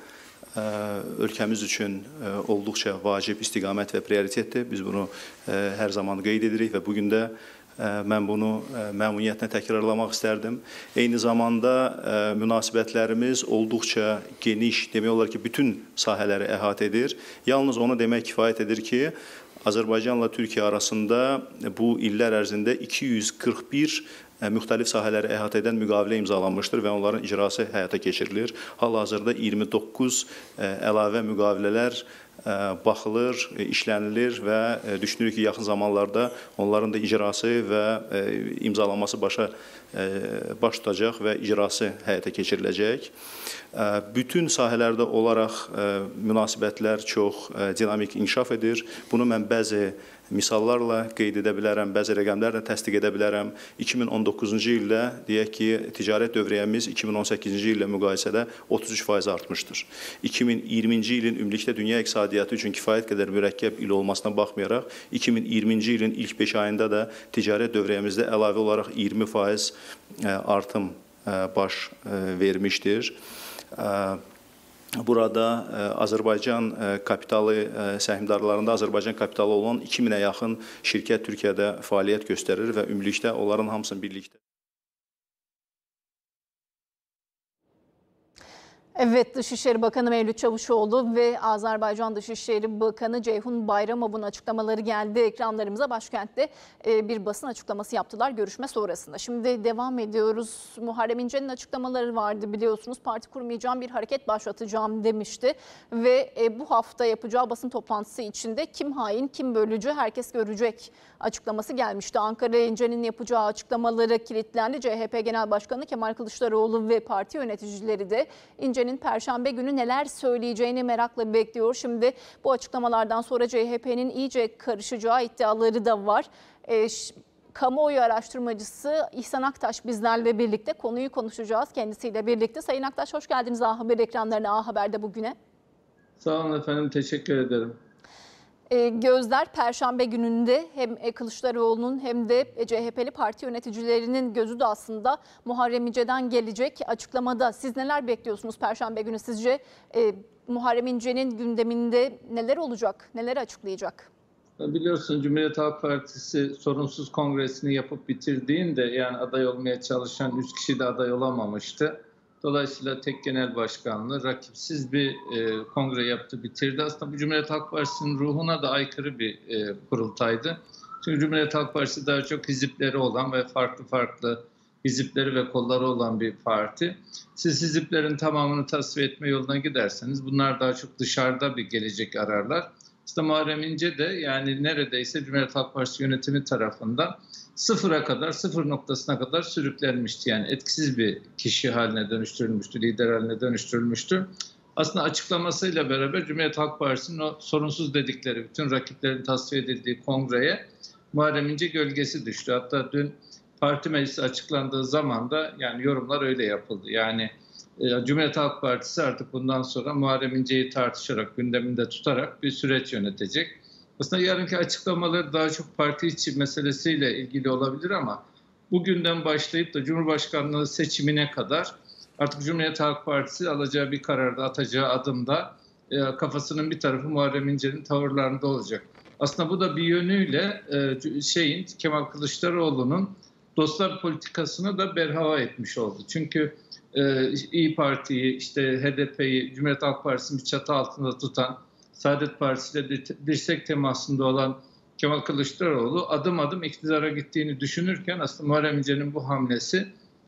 ölkəmiz üçün olduqca vacib istiqamət və prioritetdir. Biz bunu hər zaman qeyd edirik və bu gün də mən bunu məmnuniyyətlə təkrarlamaq istərdim. Eyni zamanda münasibətlərimiz olduqca geniş, demək olar ki, bütün sahələri əhatə edir. Yalnız onu demək kifayət edir ki, Azərbaycanla Türkiyə arasında bu illər ərzində 241 müxtəlif sahələri əhatə edən müqavilə imzalanmışdır və onların icrası həyata keçirilir. Hal-hazırda 29 əlavə müqavilələr baxılır, işlənilir və düşünürük ki, yaxın zamanlarda onların da icrası və imzalanması başa baş tutacaq və icrası həyata keçiriləcək. Bütün sahələrdə olaraq münasibətlər çox dinamik inkişaf edir. Bunu mən bəzi misallarla qeyd edə bilərəm, bəzi rəqəmlərlə təsdiq edə bilərəm. 2019-cu ildə deyək ki, ticarət dövriyyəmiz 2018-ci illə müqayisədə 33% artmışdır. 2020-ci ilin ümumilikdə dünya iqtisadiyyatı üçün kifayət qədər mürəkkəb il olmasına baxmayaraq, 2020-ci ilin ilk 5 ayında da ticarət dövriyyəmizdə əlavə olaraq 20% artım baş vermişdir. Burada Azərbaycan kapitalı səhmdarlarında Azərbaycan kapitalı olan 2000-ə yaxın şirkət Türkiyədə fəaliyyət göstərir və ümumilikdə onların hamısını birlikdə Evet Dışişleri Bakanı Mevlüt Çavuşoğlu ve Azerbaycan Dışişleri Bakanı Ceyhun Bayramov'un açıklamaları geldi ekranlarımıza. Başkentte e, bir basın açıklaması yaptılar görüşme sonrasında. Şimdi devam ediyoruz. Muharrem İnce'nin açıklamaları vardı biliyorsunuz. Parti kurmayacağım bir hareket başlatacağım demişti. Ve e, bu hafta yapacağı basın toplantısı içinde kim hain kim bölücü herkes görecek açıklaması gelmişti. Ankara İnce'nin yapacağı açıklamaları kilitlendi. CHP Genel Başkanı Kemal Kılıçdaroğlu ve parti yöneticileri de İnce'nin Perşembe günü neler söyleyeceğini merakla bekliyor. Şimdi bu açıklamalardan sonra CHP'nin iyice karışacağı iddiaları da var. E, kamuoyu araştırmacısı İhsan Aktaş bizlerle birlikte konuyu konuşacağız kendisiyle birlikte. Sayın Aktaş hoş geldiniz A Haber ekranlarına A Haber'de bugüne. Sağ olun efendim teşekkür ederim. E, gözler Perşembe gününde hem e, Kılıçdaroğlu'nun hem de e, CHP'li parti yöneticilerinin gözü de aslında Muharrem İnce'den gelecek açıklamada. Siz neler bekliyorsunuz Perşembe günü sizce Muharrem İnce'nin gündeminde neler olacak, neler açıklayacak? Biliyorsun Cumhuriyet Halk Partisi sorunsuz kongresini yapıp bitirdiğinde yani aday olmaya çalışan 3 kişi de aday olamamıştı. Dolayısıyla tek genel başkanlığı rakipsiz bir e, kongre yaptı, bitirdi. Aslında bu Cumhuriyet Halk Partisi'nin ruhuna da aykırı bir e, kurultaydı. Çünkü Cumhuriyet Halk Partisi daha çok hizipleri olan ve farklı farklı hizipleri ve kolları olan bir parti. Siz hiziplerin tamamını tasfiye etme yoluna giderseniz bunlar daha çok dışarıda bir gelecek ararlar. Aslında Muharrem İnce de yani neredeyse Cumhuriyet Halk Partisi yönetimi tarafından sıfıra kadar, sıfır noktasına kadar sürüklenmişti. Yani etkisiz bir kişi haline dönüştürülmüştü, lider haline dönüştürülmüştü. Aslında açıklamasıyla beraber Cumhuriyet Halk Partisi'nin o sorunsuz dedikleri, bütün rakiplerin tasfiye edildiği kongreye Muharrem İnce gölgesi düştü. Hatta dün parti meclisi açıklandığı zaman da yani yorumlar öyle yapıldı. Yani Cumhuriyet Halk Partisi artık bundan sonra Muharrem İnce'yi tartışarak, gündeminde tutarak bir süreç yönetecek. Aslında yarınki açıklamaları daha çok parti içi meselesiyle ilgili olabilir ama bugünden başlayıp da Cumhurbaşkanlığı seçimine kadar artık Cumhuriyet Halk Partisi alacağı bir kararda, atacağı adımda e, kafasının bir tarafı Muharrem İnce'nin tavırlarında olacak. Aslında bu da bir yönüyle e, şeyin Kemal Kılıçdaroğlu'nun dostlar politikasını da berhava etmiş oldu. Çünkü e, İyi Parti'yi, işte HDP'yi, Cumhuriyet Halk Partisi'nin bir çatı altında tutan Saadet Partisi ile dirsek temasında olan Kemal Kılıçdaroğlu adım adım iktidara gittiğini düşünürken aslında Muharrem İnce'nin bu hamlesi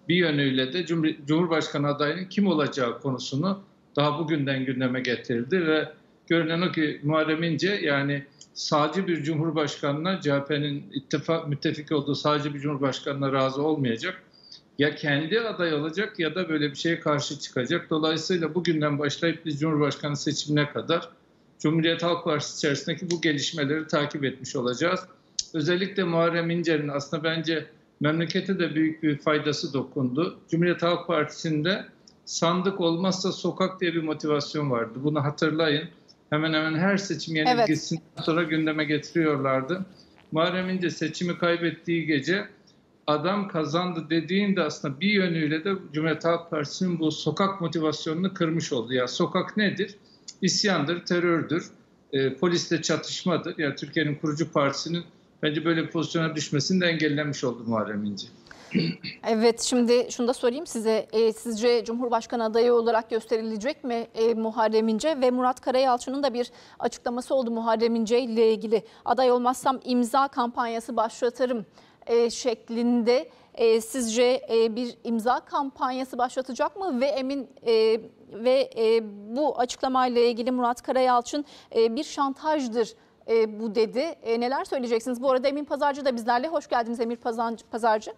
bir yönüyle de Cumhurbaşkanı adayının kim olacağı konusunu daha bugünden gündeme getirdi ve görünen o ki Muharrem İnce yani sağcı bir cumhurbaşkanına CHP'nin ittifak müttefik olduğu sağcı bir cumhurbaşkanına razı olmayacak. Ya kendi aday olacak ya da böyle bir şeye karşı çıkacak. Dolayısıyla bugünden başlayıp biz Cumhurbaşkanı seçimine kadar Cumhuriyet Halk Partisi içerisindeki bu gelişmeleri takip etmiş olacağız. Özellikle Muharrem İnce'nin aslında bence memlekete de büyük bir faydası dokundu. Cumhuriyet Halk Partisi'nde sandık olmazsa sokak diye bir motivasyon vardı. Bunu hatırlayın. Hemen hemen her seçim yenilgisinden evet. sonra gündeme getiriyorlardı. Muharrem İnce seçimi kaybettiği gece adam kazandı dediğinde aslında bir yönüyle de Cumhuriyet Halk Partisi'nin bu sokak motivasyonunu kırmış oldu. Ya sokak nedir? isyandır, terördür, e, polisle çatışmadır. Yani Türkiye'nin kurucu partisinin bence böyle bir pozisyona düşmesini de engellemiş oldu Muharrem İnce. Evet şimdi şunu da sorayım size. E, sizce Cumhurbaşkanı adayı olarak gösterilecek mi e, Muharrem İnce? Ve Murat Karayalçı'nın da bir açıklaması oldu Muharrem İnce ile ilgili. Aday olmazsam imza kampanyası başlatırım e, şeklinde. E, sizce e, bir imza kampanyası başlatacak mı? Ve emin e, ve e, bu açıklamayla ilgili Murat Karayalçın e, bir şantajdır e, bu dedi. E, neler söyleyeceksiniz? Bu arada Emin Pazarcı da bizlerle. Hoş geldiniz Emir Pazarcı.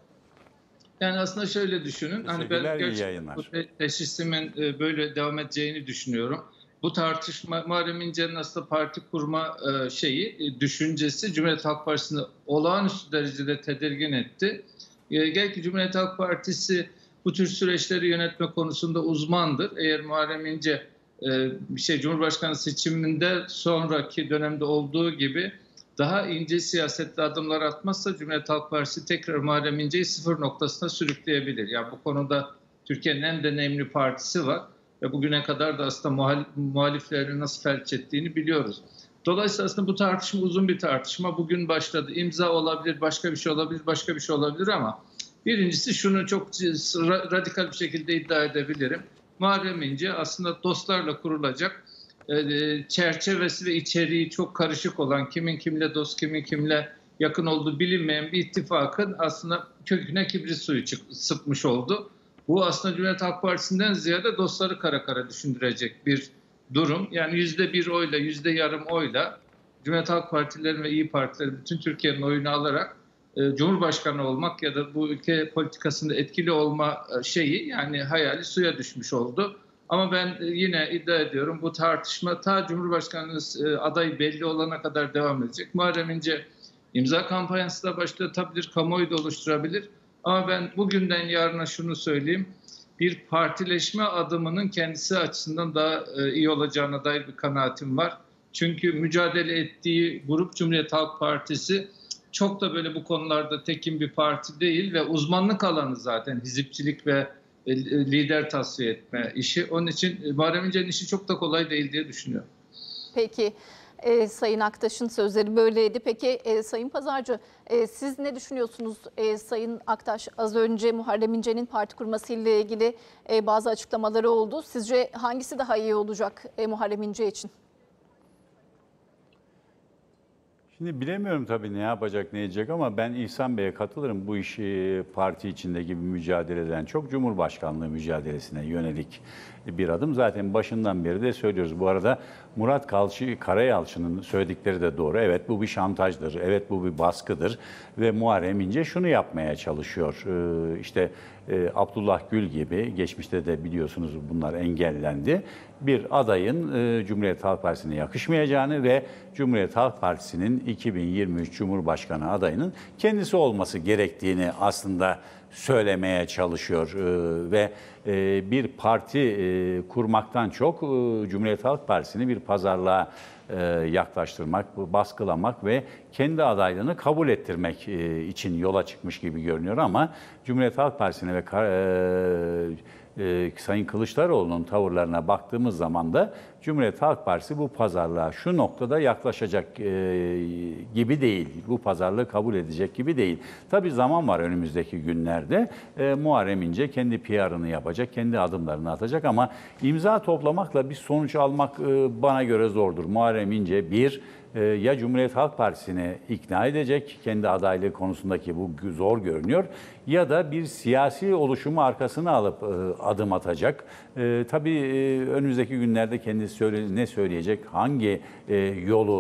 Yani aslında şöyle düşünün. Hani ben gerçekten bu teşhisimin e, böyle devam edeceğini düşünüyorum. Bu tartışma Muharrem İnce'nin aslında parti kurma e, şeyi, e, düşüncesi Cumhuriyet Halk Partisi'ni olağanüstü derecede tedirgin etti. E, Gel ki Cumhuriyet Halk Partisi bu tür süreçleri yönetme konusunda uzmandır. Eğer Muharrem İnce e, şey Cumhurbaşkanı seçiminde sonraki dönemde olduğu gibi daha ince siyasetli adımlar atmazsa Cumhuriyet Halk Partisi tekrar Muharrem İnce'yi sıfır noktasına sürükleyebilir. Yani bu konuda Türkiye'nin en deneyimli partisi var ve bugüne kadar da aslında muhal muhaliflerini nasıl felç ettiğini biliyoruz. Dolayısıyla aslında bu tartışma uzun bir tartışma. Bugün başladı. İmza olabilir, başka bir şey olabilir, başka bir şey olabilir ama birincisi şunu çok radikal bir şekilde iddia edebilirim. Muharrem İnce aslında dostlarla kurulacak e, çerçevesi ve içeriği çok karışık olan kimin kimle dost kimin kimle yakın olduğu bilinmeyen bir ittifakın aslında köküne kibrit suyu çık, sıkmış oldu. Bu aslında Cumhuriyet Halk Partisi'nden ziyade dostları kara kara düşündürecek bir durum. Yani yüzde bir oyla, yüzde yarım oyla Cumhuriyet Halk Partileri ve İyi Partileri bütün Türkiye'nin oyunu alarak e, Cumhurbaşkanı olmak ya da bu ülke politikasında etkili olma e, şeyi yani hayali suya düşmüş oldu. Ama ben e, yine iddia ediyorum bu tartışma ta Cumhurbaşkanlığı e, adayı belli olana kadar devam edecek. Muharrem İnce imza kampanyası da başlatabilir, kamuoyu da oluşturabilir. Ama ben bugünden yarına şunu söyleyeyim. Bir partileşme adımının kendisi açısından daha e, iyi olacağına dair bir kanaatim var. Çünkü mücadele ettiği grup Cumhuriyet Halk Partisi çok da böyle bu konularda tekin bir parti değil ve uzmanlık alanı zaten hizipçilik ve e, lider tasfiye etme işi. Onun için e, Muharrem İnce'nin işi çok da kolay değil diye düşünüyorum. Peki. E, Sayın Aktaş'ın sözleri böyleydi. Peki e, Sayın Pazarcı e, siz ne düşünüyorsunuz? E, Sayın Aktaş az önce Muharrem İnce'nin parti kurması ile ilgili e, bazı açıklamaları oldu. Sizce hangisi daha iyi olacak e, Muharrem İnce için? Şimdi bilemiyorum tabii ne yapacak ne edecek ama ben İhsan Bey'e katılırım. Bu işi parti içindeki bir mücadeleden çok Cumhurbaşkanlığı mücadelesine yönelik bir adım. Zaten başından beri de söylüyoruz. Bu arada Murat Kalçı, Karayalçı'nın söyledikleri de doğru. Evet bu bir şantajdır, evet bu bir baskıdır ve Muharrem İnce şunu yapmaya çalışıyor. Ee, işte e, Abdullah Gül gibi geçmişte de biliyorsunuz bunlar engellendi. Bir adayın e, Cumhuriyet Halk Partisi'ne yakışmayacağını ve Cumhuriyet Halk Partisi'nin 2023 Cumhurbaşkanı adayının kendisi olması gerektiğini aslında söylemeye çalışıyor ee, ve e, bir parti e, kurmaktan çok e, Cumhuriyet Halk Partisi'ni bir pazarlığa yaklaştırmak, baskılamak ve kendi adaylığını kabul ettirmek için yola çıkmış gibi görünüyor. Ama Cumhuriyet Halk Partisi'ne ve e, Sayın Kılıçdaroğlu'nun tavırlarına baktığımız zaman da Cumhuriyet Halk Partisi bu pazarlığa şu noktada yaklaşacak e, gibi değil. Bu pazarlığı kabul edecek gibi değil. Tabii zaman var önümüzdeki günlerde. E, Muharrem İnce kendi PR'ını yapacak, kendi adımlarını atacak ama imza toplamakla bir sonuç almak e, bana göre zordur. Muharrem İnce bir ya Cumhuriyet Halk Partisi'ni ikna edecek, kendi adaylığı konusundaki bu zor görünüyor ya da bir siyasi oluşumu arkasına alıp e, adım atacak. E, tabii e, önümüzdeki günlerde kendisi ne söyleyecek, hangi e, yolu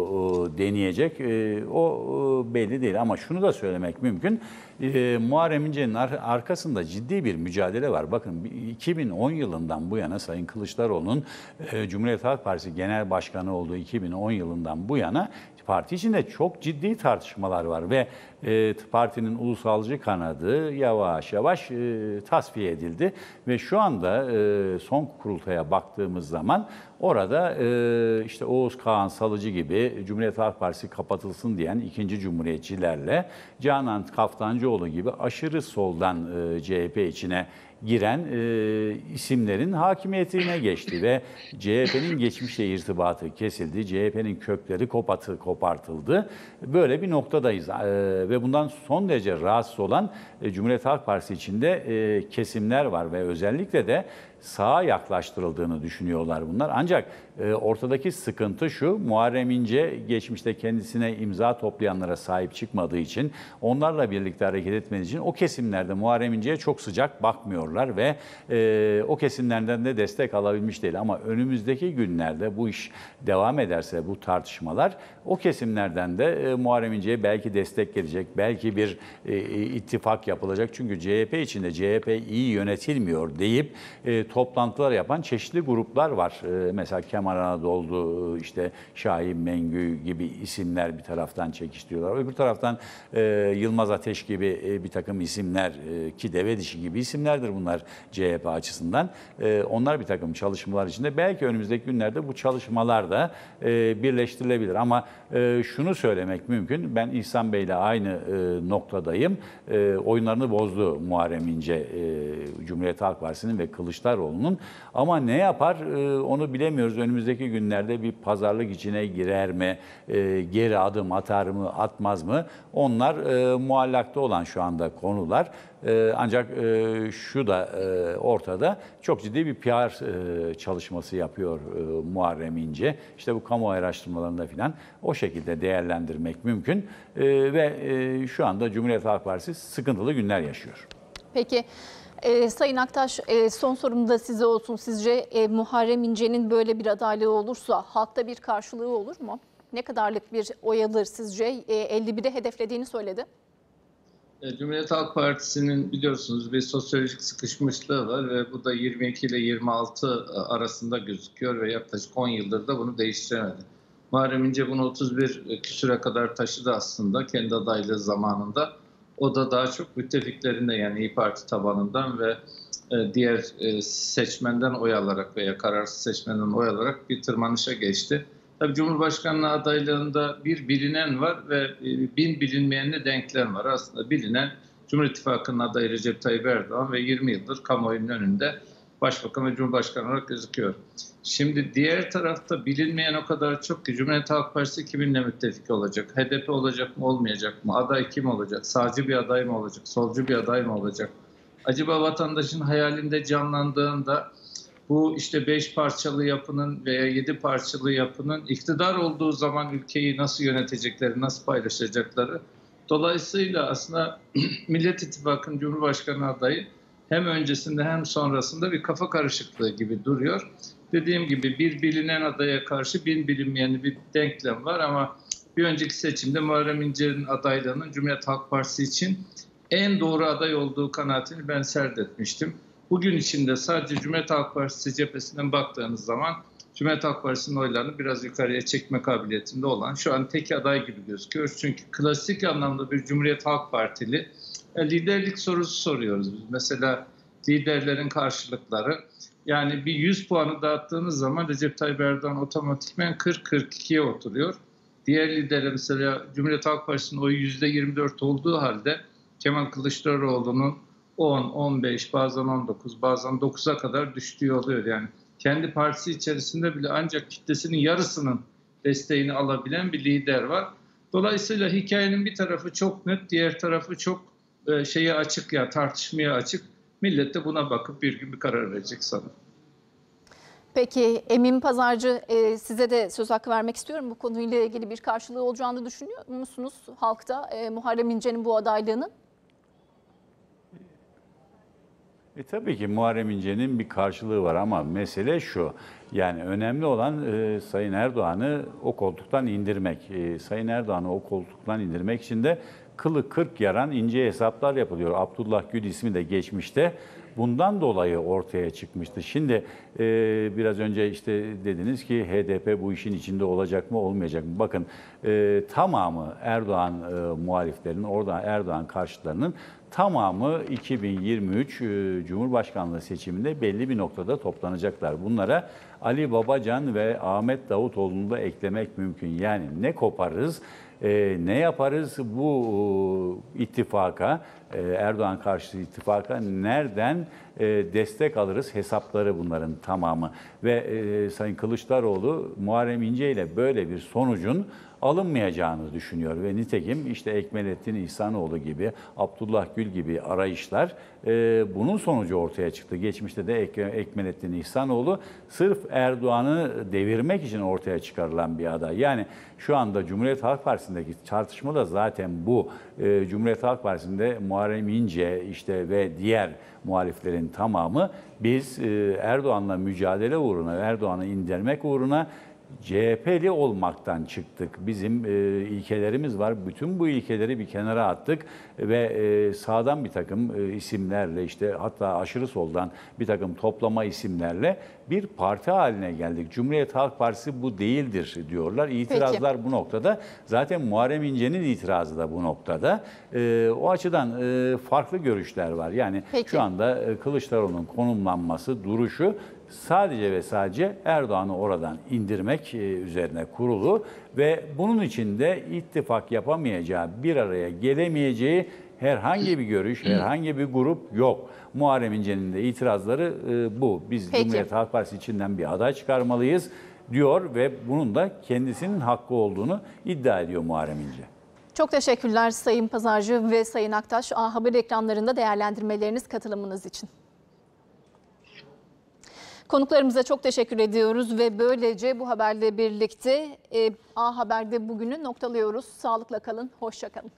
e, deneyecek e, o e, belli değil. Ama şunu da söylemek mümkün, e, Muharrem İnce'nin ar- arkasında ciddi bir mücadele var. Bakın 2010 yılından bu yana Sayın Kılıçdaroğlu'nun e, Cumhuriyet Halk Partisi Genel Başkanı olduğu 2010 yılından bu yana parti içinde çok ciddi tartışmalar var ve e, partinin ulusalcı kanadı yavaş yavaş e, tasfiye edildi ve şu anda e, son kurultaya baktığımız zaman orada e, işte Oğuz Kağan Salıcı gibi Cumhuriyet Halk Partisi kapatılsın diyen ikinci cumhuriyetçilerle Canan Kaftancıoğlu gibi aşırı soldan e, CHP içine giren e, isimlerin hakimiyetine geçti ve CHP'nin geçmişle irtibatı kesildi. CHP'nin kökleri kopatı, kopartıldı. Böyle bir noktadayız. E, ve bundan son derece rahatsız olan e, Cumhuriyet Halk Partisi içinde e, kesimler var ve özellikle de sağa yaklaştırıldığını düşünüyorlar bunlar. Ancak e, ortadaki sıkıntı şu, Muharrem İnce geçmişte kendisine imza toplayanlara sahip çıkmadığı için, onlarla birlikte hareket etmediği için o kesimlerde Muharrem İnce'ye çok sıcak bakmıyorlar ve e, o kesimlerden de destek alabilmiş değil. Ama önümüzdeki günlerde bu iş devam ederse bu tartışmalar o kesimlerden de e, Muharrem İnce'ye belki destek gelecek, belki bir e, ittifak yapılacak. Çünkü CHP içinde CHP iyi yönetilmiyor deyip e, toplantılar yapan çeşitli gruplar var. E, mesela Kemal Anadolu, işte Şahin Mengü gibi isimler bir taraftan çekiştiriyorlar. Öbür taraftan e, Yılmaz Ateş gibi e, bir takım isimler e, ki deve dişi gibi isimlerdir bunlar CHP açısından. Onlar bir takım çalışmalar içinde. Belki önümüzdeki günlerde bu çalışmalar da birleştirilebilir. Ama şunu söylemek mümkün. Ben İhsan Bey'le aynı noktadayım. Oyunlarını bozdu Muharrem İnce, Cumhuriyet Halk Partisi'nin ve Kılıçdaroğlu'nun. Ama ne yapar e, onu bilemiyoruz. Önümüzdeki günlerde bir pazarlık içine girer mi? E, geri adım atar mı, atmaz mı? Onlar e, muallakta olan şu anda konular. Ancak şu da ortada çok ciddi bir PR çalışması yapıyor Muharrem İnce. İşte bu kamu araştırmalarında filan o şekilde değerlendirmek mümkün. Ve şu anda Cumhuriyet Halk Partisi sıkıntılı günler yaşıyor. Peki e, Sayın Aktaş e, son sorum da size olsun. Sizce e, Muharrem İnce'nin böyle bir adaylığı olursa halkta bir karşılığı olur mu? Ne kadarlık bir oy alır sizce? E, 51'e hedeflediğini söyledi. E, Cumhuriyet Halk Partisi'nin biliyorsunuz bir sosyolojik sıkışmışlığı var ve bu da 22 ile 26 arasında gözüküyor ve yaklaşık 10 yıldır da bunu değiştiremedi. Muharrem İnce bunu 31 küsüre kadar taşıdı aslında kendi adaylığı zamanında. O da daha çok müttefiklerinde yani İyi Parti tabanından ve e, diğer e, seçmenden oy alarak veya kararsız seçmenden oy alarak bir tırmanışa geçti. Tabii Cumhurbaşkanlığı adaylığında bir bilinen var ve e, bin bilinmeyenle denklem var. Aslında bilinen Cumhur İttifakı'nın adayı Recep Tayyip Erdoğan ve 20 yıldır kamuoyunun önünde Başbakan ve Cumhurbaşkanı olarak gözüküyor. Şimdi diğer tarafta bilinmeyen o kadar çok ki Cumhuriyet Halk Partisi kiminle müttefik olacak? HDP olacak mı olmayacak mı? Aday kim olacak? Sağcı bir aday mı olacak? Solcu bir aday mı olacak? Acaba vatandaşın hayalinde canlandığında bu işte beş parçalı yapının veya yedi parçalı yapının iktidar olduğu zaman ülkeyi nasıl yönetecekleri, nasıl paylaşacakları. Dolayısıyla aslında Millet İttifakı'nın Cumhurbaşkanı adayı hem öncesinde hem sonrasında bir kafa karışıklığı gibi duruyor. Dediğim gibi bir bilinen adaya karşı bin bilinmeyen bir denklem var ama bir önceki seçimde Muharrem İnce'nin adaylığının Cumhuriyet Halk Partisi için en doğru aday olduğu kanaatini ben serdetmiştim. Bugün içinde sadece Cumhuriyet Halk Partisi cephesinden baktığınız zaman Cumhuriyet Halk Partisi'nin oylarını biraz yukarıya çekme kabiliyetinde olan şu an tek aday gibi gözüküyor. Çünkü klasik anlamda bir Cumhuriyet Halk Partili liderlik sorusu soruyoruz biz. Mesela liderlerin karşılıkları. Yani bir 100 puanı dağıttığınız zaman Recep Tayyip Erdoğan otomatikmen 40-42'ye oturuyor. Diğer lidere mesela Cumhuriyet Halk Partisi'nin oyu %24 olduğu halde Kemal Kılıçdaroğlu'nun 10, 15, bazen 19, bazen 9'a kadar düştüğü oluyor. Yani kendi partisi içerisinde bile ancak kitlesinin yarısının desteğini alabilen bir lider var. Dolayısıyla hikayenin bir tarafı çok net, diğer tarafı çok e, şeye açık ya tartışmaya açık. Millet de buna bakıp bir gün bir karar verecek sanırım. Peki Emin Pazarcı e, size de söz hakkı vermek istiyorum. Bu konuyla ilgili bir karşılığı olacağını düşünüyor musunuz halkta e, Muharrem İnce'nin bu adaylığının? E tabii ki Muharrem İnce'nin bir karşılığı var ama mesele şu. Yani önemli olan e, Sayın Erdoğan'ı o koltuktan indirmek. E, Sayın Erdoğan'ı o koltuktan indirmek için de kılı kırk yaran ince hesaplar yapılıyor. Abdullah Gül ismi de geçmişte bundan dolayı ortaya çıkmıştı. Şimdi e, biraz önce işte dediniz ki HDP bu işin içinde olacak mı olmayacak mı? Bakın e, tamamı Erdoğan e, muhaliflerinin, orada Erdoğan karşıtlarının tamamı 2023 e, Cumhurbaşkanlığı seçiminde belli bir noktada toplanacaklar. Bunlara Ali Babacan ve Ahmet Davutoğlu'nu da eklemek mümkün. Yani ne koparırız, e, ne yaparız bu e, ittifaka, e, Erdoğan karşıtı ittifaka nereden e, destek alırız hesapları bunların tamamı. Ve e, Sayın Kılıçdaroğlu Muharrem İnce ile böyle bir sonucun alınmayacağını düşünüyor ve nitekim işte Ekmelettin İhsanoğlu gibi, Abdullah Gül gibi arayışlar e, bunun sonucu ortaya çıktı. Geçmişte de Ek Ekmelettin İhsanoğlu sırf Erdoğan'ı devirmek için ortaya çıkarılan bir aday. Yani şu anda Cumhuriyet Halk Partisi'ndeki tartışma da zaten bu. E, Cumhuriyet Halk Partisi'nde Muharrem İnce işte ve diğer muhaliflerin tamamı biz e, Erdoğan'la mücadele uğruna, Erdoğan'ı indirmek uğruna CHP'li olmaktan çıktık. Bizim e, ilkelerimiz var. Bütün bu ilkeleri bir kenara attık ve e, sağdan bir takım e, isimlerle işte hatta aşırı soldan bir takım toplama isimlerle bir parti haline geldik. Cumhuriyet Halk Partisi bu değildir diyorlar. İtirazlar bu noktada. Zaten Muharrem İnce'nin itirazı da bu noktada. E, o açıdan e, farklı görüşler var. Yani Peki. şu anda e, Kılıçdaroğlu'nun konumlanması, duruşu sadece ve sadece Erdoğan'ı oradan indirmek e, üzerine kurulu ve bunun için de ittifak yapamayacağı, bir araya gelemeyeceği herhangi bir görüş, herhangi bir grup yok. Muharrem İnce'nin de itirazları e, bu. Biz Peki. Cumhuriyet Halk Partisi içinden bir aday çıkarmalıyız diyor ve bunun da kendisinin hakkı olduğunu iddia ediyor Muharrem İnce. Çok teşekkürler Sayın Pazarcı ve Sayın Aktaş. A Haber ekranlarında değerlendirmeleriniz, katılımınız için. Konuklarımıza çok teşekkür ediyoruz ve böylece bu haberle birlikte e, A Haber'de bugünü noktalıyoruz. Sağlıkla kalın, hoşça kalın.